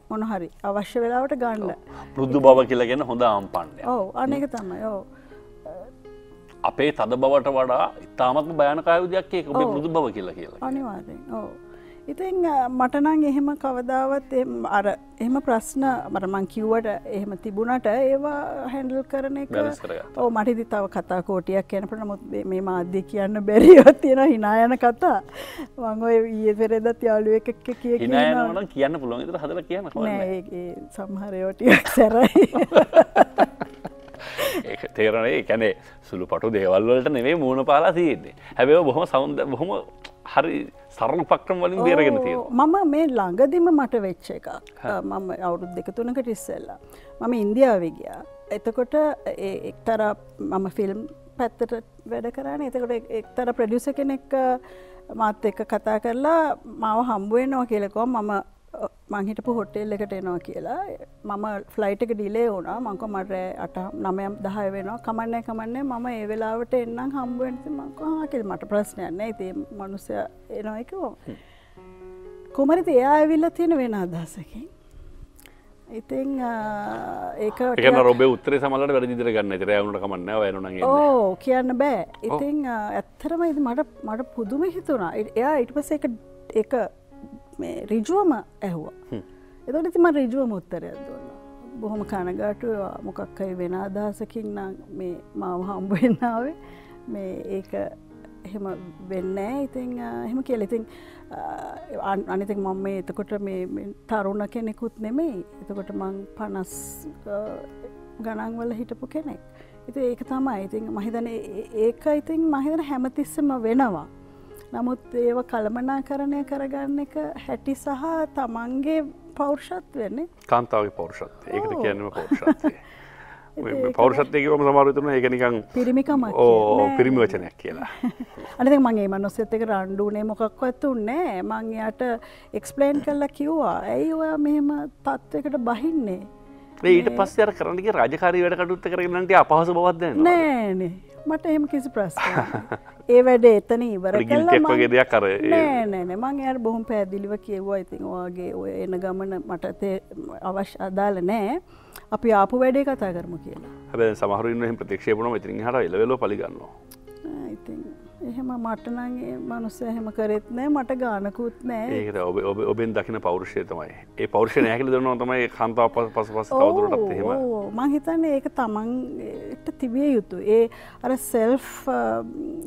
මොනහරි අවශ්‍ය වෙලාවට ගන්න. පුරුද්ධ බව කියලගෙන හොඳ ආම්පන්න ඕ අනක තමයි. ඕ අපේ තද බවට වඩා ඉතාමත් භයනකායුදයක් ඒක. ඔබේ පුරුදු බව කියලා කියලා අනිවාදෙන් ඕ ඉතින් මටනං එහෙම කවදාවත් අර එහෙම ප්‍රශ්න මරමං කිව්වට එහෙම තිබුණට ඒවා හැන්ඩල් කරන එක ඕ මටිදි තව කතා කෝටියක් කියනපට නමුත් මේ මාධ්‍ය කියන්න බැරිවත් තියෙන හිනායන කතා. වංගොය ඒ පෙරෙදත් යාලුව එක කිය කියන්න පුළුවන්. හදර කියන්න සම්හරයෝටියක් සැරයි. *laughs* ඒ තේරනේ කැනේ සුළු පටු දේවල්වලට නෙවේ මූුණ පාලා තියන්නේ. හැබැ බොහොම සෞන්ද බොහොම හරි සරල පක්ටම් වලින් බේරගෙන තිය මම මේ ළඟදිම මට වෙච්ච එක මම අවුරුද් දෙක තුනකට ඉස්සෙල්ලා. මම ඉන්දියාව ගියා. එතකොට එක්තර මම ෆිල්ම් පැත්තට වැඩ කරන්න එතකොට එක්තර ප්‍රඩියස කෙනෙක් මාත් එක කතා කරලා මාව හම්බුවෙන්නවා කියලකෝ මම මංහිටපු හොටෙල් එකට එනවා කියලා. මම ෆ්ලයිට් එක ඩිලේ වුණා. මංක මට අට නමයම් දහය වෙනවා. කමන්නෑ කමන්නේ මම ඒ වෙලාවට එන්නම් හම්බුවෙන්ති මංකහකිල් මට ප්‍රශ්නයන්න ඉති මනුසය එනවා එකෝ කොමරිත එයා ඇවිල්ල තියෙන වෙන අදහසකින්. ඉතිං ඒක රොබ උත්තර සමලට වැඩදිදර ගන්න. තර යවුණට කමන්න වයනන ඕ කියන්න බෑ. ඉතිං ඇත්තරම ඉති මට මට පුදුම හිතුනා එයා ඉට පස එක මේ රිජුවම ඇහුවා. එතොට ඉතිම රිජුවම උත්තරයක් දුන්න. බොහොම කනගාටු මොකක්කයි වෙන අදහසකින් නම් මේ මාව හම්බුවෙන්නාවේ මේ ඒක එහෙම වෙන්න ඉතිං එහෙම කියල. ඉතින් අනිතික් මම මේ එතකොට මේ තරුණ කෙනෙකුත් නෙමෙයි. එතකොට මං පනස් ගණන්වල හිටපු කෙනෙක්. ඉති ඒක තමයි. ඉතින් මහිතන ඒක ඉතින් මහිතන හැමතිස්සම වෙනවා නමුත් ඒව කළමනා කරණය කරගන්න එක හැටි සහ තමන්ගේ පෞර්ෂත් වෙන්නේ කාන්තාවගේ පෞර්ෂත් ඒකට කියන්නම පෞර්ෂත්ය පෞර්ෂත්යකම සමාරතන ඒකනිකං පිරිමිකම ඕ *laughs* පිරිමි වචනයක් කියලා. අනක මගේ මනොස්සෙත් එක රණ්ඩුනේ මොකක් ඇත්තුන්නෑ මං යට එක්ස්පලේන් කරලා කිව්වා. ඇයි ඔයා මෙහෙම තත්ත්වකට බහින්නේ? ඊට පස්සර කරන්නගේ රජකාරී වැඩ කටුත්ත කරගන්නට අපහස බවත්ද නෑනේ මට එහෙම කිසි ප්‍රශ්න ඒ වැඩ එතන ඉවර වගේ දෙයක් කර නෑනෑ මං යට බොහොම පැදිලිව කියව්වා. ඉතින් වාගේ ඔය එන ගමන මට අවශ්‍ය අදාල නෑ. අපි ආපු වැඩේ කතා කරමු කියලා. හැබ සමහරුන්න ප්‍රතික්ෂේපන ඉතින් හට එලවෙල පලිගන්නවා ඉතින් එහෙම මටනගේ මනුස්ස එහෙම කරෙත් නෑ මට ගානකුත් නෑ. ඒකට ඔබ ඔබ ඔබෙන් දකින පෞරුෂය තමයි. ඒ පෞරුෂය නැකල දරනවා තමයි කන්තාව පස පස පස තවදුරටත් එහෙම. මංහිතන්න ඒක තමන්ට තිබිය යුතු ඒ අර සෙල්්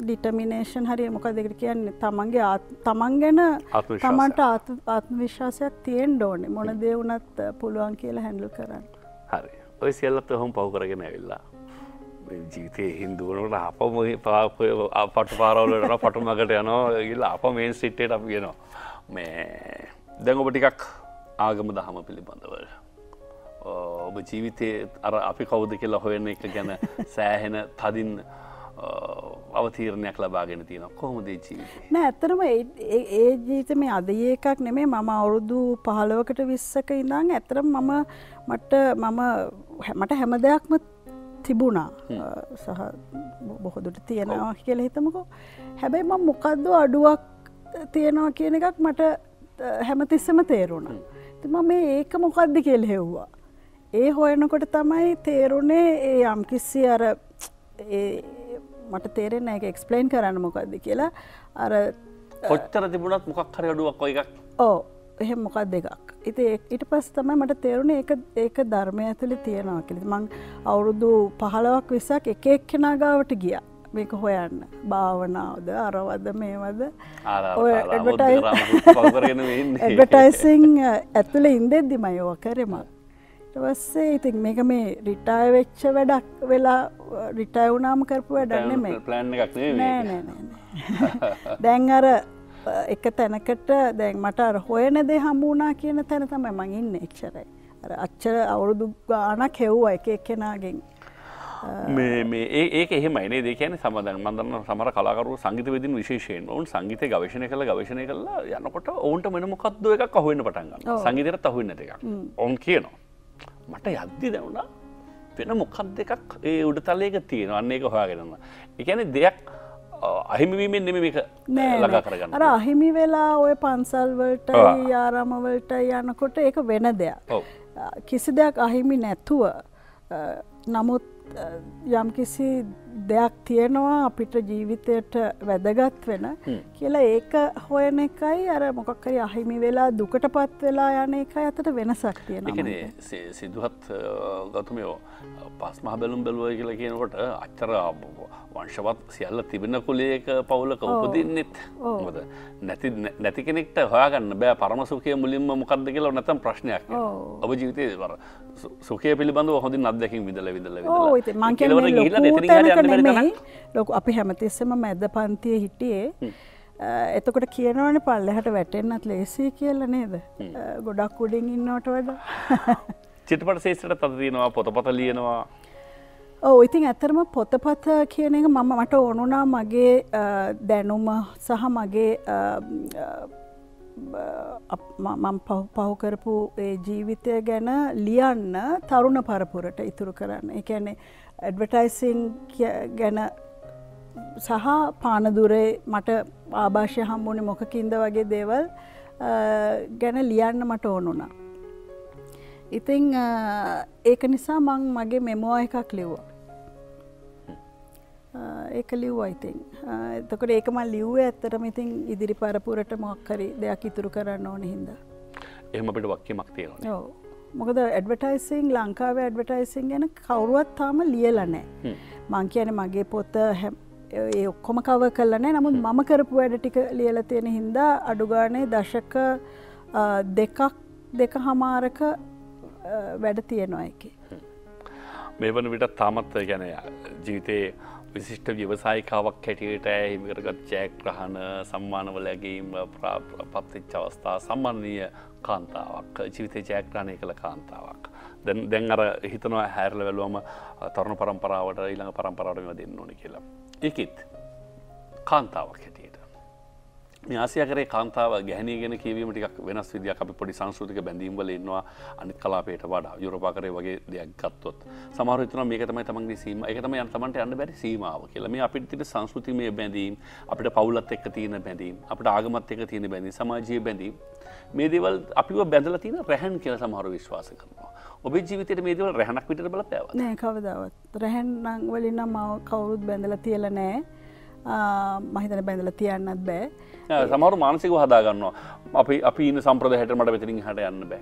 ඩිටමිනේෂන් හරි මොක දෙකට කියන්නේ? තමන්ගේ තමන් ගැන තමන්ට ආත්ම විශ්වාසයක් තියෙන් ඩෝනෙ මොන දෙවුනත් පුළුවන් කියලා හැඩලු කරන්න. හරි. ඔය සියල්ලත් හොම පව් කරගෙන ඇවිල්ලා ජීතය හින්දුවනට අපම පටු පාරවලට පටුමකට යනවා ගිල්ල අප මේන් සිට්ටට අප ගෙනවා මේ දැන් ඔබ ටිකක් ආගම දහම පිළිබඳව. ඔබ ජීවිතය අර අපි කවුද කියලා හොයන්න එක ගැන *laughs* සෑහෙන තදින් අවතීරණයක් ලබාගෙන තියෙන කොහොමදේ ජීවිත? නෑ ඇත්තරම ඒ ජීත මේ අද ඒකක් නෙමේ මම අවුරුදු පහලවකට විස්සක ඉඳං ඇතරම් මම මට මම මට හැම දෙයක්ම තිබුණා. සහ බොහොදුට තියෙනවා කියල හිතමකෝ. හැබැයි ම මොකක්ද අඩුවක් තියෙනවා කියන එකක් මට හැමතිස්සම තේරුණ. තිම මේ ඒක මොකක්ද කියල් හෙව්වා. ඒ හොයනකොට තමයි තේරුණේ ඒ යම්කිස්සි අර මට තේරෙන එක එක්ස්පලේන් කරන්න මොකක්ද කියලා. අර කොච්චර තිබුණත් මොකක් හරි අඩුවක් ඔය එකක්. ඕ එහෙම මොකක් දෙකක් ඉති ඉට පස් තමයි මට තේරුණ ඒක ධර්මය ඇතුළි තියෙනවා කිලි මං අවුරුදු පහලවක් විසක් එක එක්කෙනා ගාවට ගිය. මේක හොයන්න. භාවනාවද අරවද මේවද? ඇඩටයිසිං ඇතුළ ඉන්දෙද්දි මයෝව කරෙම ටවස්සේ ඉතින් මේක මේ රිටාය වෙච්ච වැඩක් වෙලා රිටය වුනාම කරපු වැඩන්න මේ ප්ලන් එකක් දැන් අර එක තැනකට දැන් මට අර හොයන දේ හම්බුනා කියන තැන තමයි මං ඉන්න එක්ෂරයි අච්චර අවුරුදු ගානක් හෙව්වා එක එක්කෙනගෙන්. ඒක එහෙමයිනේ දෙකන සමදන් මන්දන්න සමර කලාකරු සංගීත විදින් විශේෂයෙන් ඔවුන් සංගීත ගවශනය කළ ගවශනය කලා යනකොට ඔවුන්ට මෙන මොකක්ද එකක් අහුවෙන පටන්ගන්න සංගීතයට අහුවෙන්න එකක් ඔවුන් කියනවා මට යද්දි දැවුණා වෙන මොකක් දෙකක් ඒ උඩ තලයක තියෙන අන්නේ එක හොයාගෙනන්න එකන දෙයක් අහිමිවීමෙන් නෙම ලඟා කරගන්න. අර අහිමි වෙලා ඔය පන්සල්වලට යාරමවලට යනකොට ඒක වෙන දෙයක්. කිසි දෙයක් අහිමි නැතුව නමුත් යම්කිසි දෙයක් තියෙනවා අපිට ජීවිතයට වැදගත් වෙන කියලා ඒක හොයන එකයි අර මොකක්කරි අහිමි වෙලා දුකට පත් වෙලා යන එක අතට වෙනසක් තියෙන සිදුහත් ගතුමයෝ පස් මහ බැලුම් බැලුව කියලා කියනකොට අච්චර වංශවත් සියල්ල තිබෙන කුලේක පවුලක උපදින්නෙත්. හොද නැති නැති කෙනෙක්ට හොයාගන්න බෑ පරමසුකය මුලින්ම මොකක්ද කියලා නැතම් ප්‍රශ්නයක් ඔබ ජීවිතය වර සුකය පිළිබඳව හොඳින් අත්දැකින් විදල විදල ලොක අපි හැමතිස්සම මැද පන්තිය හිටියේ. එතකොට කියනවන පල්ලෙහට වැටෙන්න්නත් ලේසි කියල නේද? ගොඩක් උඩින් ඉන්නවට වඩ. *laughs* චිටපට සේසට තදතියෙනවා පොතපත ලියනවා. ඕ ඉතින් ඇතරම පොතපත කියන එක මම මට ඕනුනා මගේ දැනුම සහ මගේ මම පහු කරපු ජීවිතය ගැන ලියන්න තරුණ පරපුරට ඉතුරු කරන්න. එකන්නේ ඇඩවටයිසිං ගැන සහ පානදුරේ මට ආභාෂය හම්බුණේ මොකකින්ද වගේ දේවල් ගැන ලියන්න මට ඕනුනා. ඉතිං ඒක නිසා මං මගේ මෙමෝ එකක් ලිව්වා. ඒක ලිව්වා ඉතින් එතකොට ඒකම ලිව්වේ ඇත්තටම ඉතින් ඉදිරි පරපුරට මොක්කරි දෙයක් ඉතුරු කරන්න ඕන හින්දා. එහෙම අපිට වක්කීමක් තියෙනවා. මොකද ඇඩවටයිසිං ලංකාව ඇඩවටයිසිං ගැන කවුරුවත් තාම ලියලනෑ මං කියන මගේ පොත ඒ ඔක්කොම කව කල්ලනෑ නමුත් මම කරපු වැඩ ටික ලියල තියෙන හින්දා අඩුගානේ දශක දෙකක් දෙක හමාරක වැඩ තියෙනවා එක මේ වන විට තාමත් ගැන ජීවිතයේ විශිෂ්ට ව්‍යවසායිකාවක් හැටියට හිමිකරගත් ජයග්‍රහණ සම්මානවලැගීම පත්තිච්ච අවස්ථා සම්මානීය කාන්තාවක් ජීවිතය ජයග්‍රාණය කළ කාන්තාවක්. දැන් දැන් අර හිතනවා හැරල වැලුවම තරුණ පරම්පරාවට ඊළඟ පරම්පරාවටම දෙන්න ඕනි කියලා. ඒකෙත් කාන්තාවක් හැටියට. මේ ආසියාකරේ කාන්තාව ගැහනීගෙන කියවීම ටිකක් වෙනස් විදියක්. අපි පොඩි සංස්කෘතික බැඳීම්වල ඉන්නවා අනිත් කලාපයට වඩා. යුරෝපාකරේ වගේ දෙයක් ගත්තොත්. සමහර හිතනවා මේක තමයි තමන්ගේ සීම. ඒක තමයි යන තමන්ට යන්න බැරි සීමාව කියලා. මේ අපිට තියෙන සංස්කෘතිමය බැඳීම් අපිට පවුලත් එක්ක තියෙන බැඳීම් අපිට ආගමත් එක්ක තියෙන බැඳීම් සමාජීය බැඳීම්. මේ දේවල් අපිව බැඳලා තියෙන රැහන් කියලා සමහර විශ්වාස කරනවා. ඔබේ ජීවිතයට මේ දේවල් රැහනක් විදිහට බලපෑවා නෑ කවදාවත්. රැහන් නම් වලින් නම් කවුරුත් බැඳලා තියලා නෑ. මහිතන බැඳල තියන්නත් බෑ. සමරු මානසික හදාගන්නවා. අපි අපි ඉන්න සම්ප්‍රද හැට මට වෙතිරින් හට යන්න බෑ.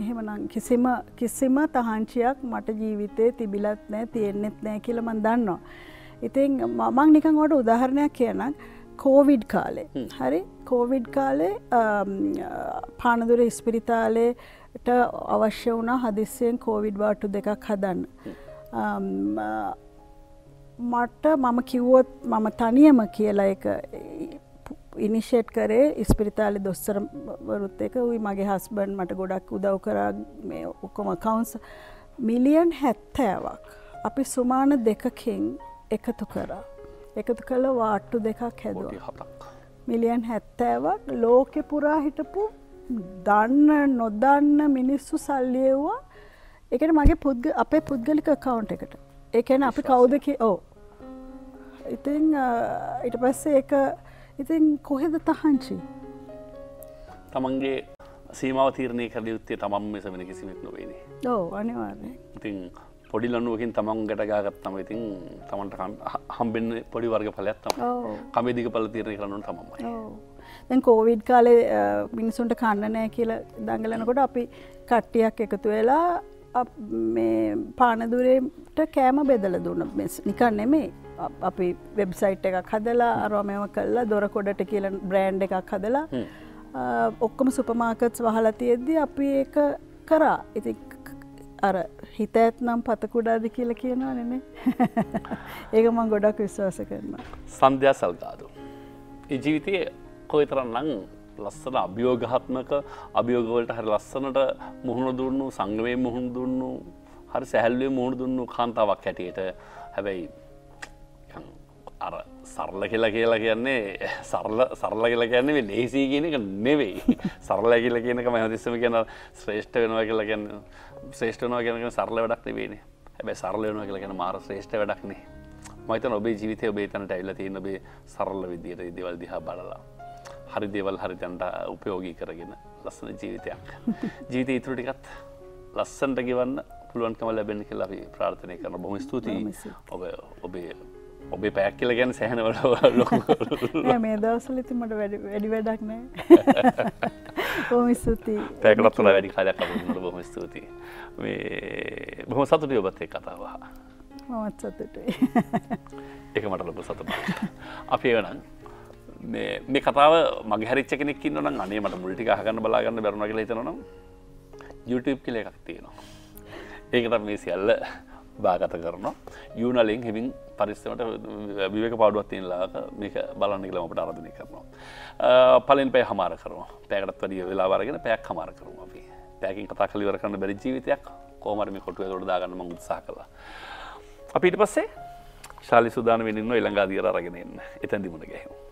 එහෙමනම් කිසිම කිසිම තහංචියක් මට ජීවිතය තිබිලත් නෑ තියෙන්නෙත් නෑ කියලමන් දන්නවා. ඉතින් මං නිකං වට උදාහරණයක් කියනක් කෝවිඩ් කාලේ. හරි? කෝවිඩ් කාලේ පානදුර ඉස්පිරිතාලේට අවශ්‍ය වුණ හදිස්සියෙන් කෝවිඩ් වාටු දෙකක් හදන්න. මට මම කිව්වොත් මම තනියම කියලා එක ඉනිෂේට් කරේ ඉස්පිරිතාලි දොස්තරවරුත් එක උයි මගේ හස්බන් මට ගොඩක් උදව් කරා මේ ඔක්කොම කවුන්ස් මිලියන් හැත්තෑවක්. අපි සුමාන දෙකකින් එකතු කරා. එකතු කළ වාට්ටු දෙකක් හැදුව. මිලියන් හැත්තෑවක්. ලෝකෙ පුරා හිටපු දන්න නොදන්න මිනිස්සු සල්ලියව්වා එකට මගේ පුද්ග අපේ පුද්ගලික කවුන්් එකට. එකන අපි කවුදක ඕ ඉතින් ඉට පස්සේ එක ඉතින් කොහෙද තහංචි? තමන්ගේ සීමාව තීරණය කර යුත්තේ තමන් මෙස වෙන කිසිමක් නොවේද ඕ අනිවාර්ය ඉතින් පොඩි ලනුවකින් තමන් ගැට ගාගත්තම ඉතින් තමන්ට හම්බෙන්න පොඩි වර්ග පලයක්ත්තම ඔව්. කමේදික පල තීරණය කරනුන් තමයි. දැන් කෝවිඩ් කාලේ මිනිසුන්ට කන්න නෑ කියල දඟලනකොට අපි කට්ටියක් එකතු වෙලා පානදුරේට කෑම බෙදල දුන්න. නිකන් නෙමේ අප- වෙබ්සයිට් එකක් හදලා අරමම කල්ලා දොරකොඩට කියල බ්‍රෑන්් එකක් හදලා. ඔක්කොම සුපමාකත්ස් වහලා තියෙද්දි අපි ඒක කරා. ඉති අර හිත ඇත්නම් පතකුඩාද කියල කියනවා නෙමේ *laughs* ඒක මං ගොඩක් විශ්වාස කරනවා. සන්ධ්‍යා සල්ගාදු. ජීවිතය කොයිතරන්නම් ලස්සන අභියෝගහත්මක අභියෝගවලට හරි ලස්සනට මුහුණ දුන්නු සංගමය මුහුණ දුන්නු හරි සැහැල්ලුවේ මුහුණ දුන්නු කාන්තාවක් හැටියට. හැබැයි නිකන් අර සරල කියලා කියලා කියන්නේ සරල සරල කියලා කියන්නේ මේ ලේසි කියන එක නෙවෙයි. සරල කියලා කියනක මම හැමතිස්සෙම කියන ශ්‍රේෂ්ඨ වෙනවා කියලා කියන්නේ ශ්‍රේෂ්ඨ වෙනවා කියන එක සරල වැඩක් නෙවෙයිනේ හැබැයි සරල වෙනවා කියලා කියන මාර ශ්‍රේෂ්ඨ වැඩක් නේ. මම හිතනවා ඔබේ ජීවිතය ඔබේ තැනට ඇවිල්ලා තියෙන ඔබේ සරල විදියට මේ දේවල් දිහා බලලා. හරි දේවල් හරි තැනට උපයෝගී කරගෙන ලස්සන ජීවිතයක්. *laughs* ජීවිතය ඉතුරු ටිකත් ලස්සන්ට ගෙවන්න පුළුවන්කම ලැබෙන කියලා අපි ප්‍රාර්ථනය කරන බොහොම ස්තුතියි. ඔබ ඔබේ ඔබේ පැයක් කියල ගැන සැහනවල *laughs* ලොකු *laughs* නෑ මේ දවසල ඉතින් මට වැඩි වැඩි වැඩක් නෑ. බොහොම ස්තුතියි. පැකටත් තුළ වැඩි කාලයක් අපට බොහොම ස්තුතියි. මේ බොහොම සතුටි ඔබත් එක් කතාව මමත් සතුටුයි. එක මට ලොකු සතුට අපි වනන් මේ කතාව මගේ හරිච්ච කෙනෙක් ඉන්නනම් අනේ මට මුල්ටි හගන්න බලාගන්න බැරුණ කියලා හිතනම් YouTube කියල එකක් තියෙනවා. ඒකට මේ සියල්ල බාගත කරනවා. යුනලින් හෙමින් පරිස්සමට විවක පාඩුවත් තියලාක මේක බලන්න කියලමට අරධනය කරනවා. පලෙන් පය හමාර කරනවා. පැකටත් වඩිය වෙලාවාරගෙන පැයක් හමාර කරම අපි. පැකින් කතා කලිවර කරන්න බැරි ජීවිතයක්. කෝමරමි කොටුව තොට දාගන්නම උත්සා කලා අපිට පස්සේ ශාලි සුදාන වෙනින්න ඉළඟාදියර අරගෙනන්න එතැන්දිමුණ ගැහුම්.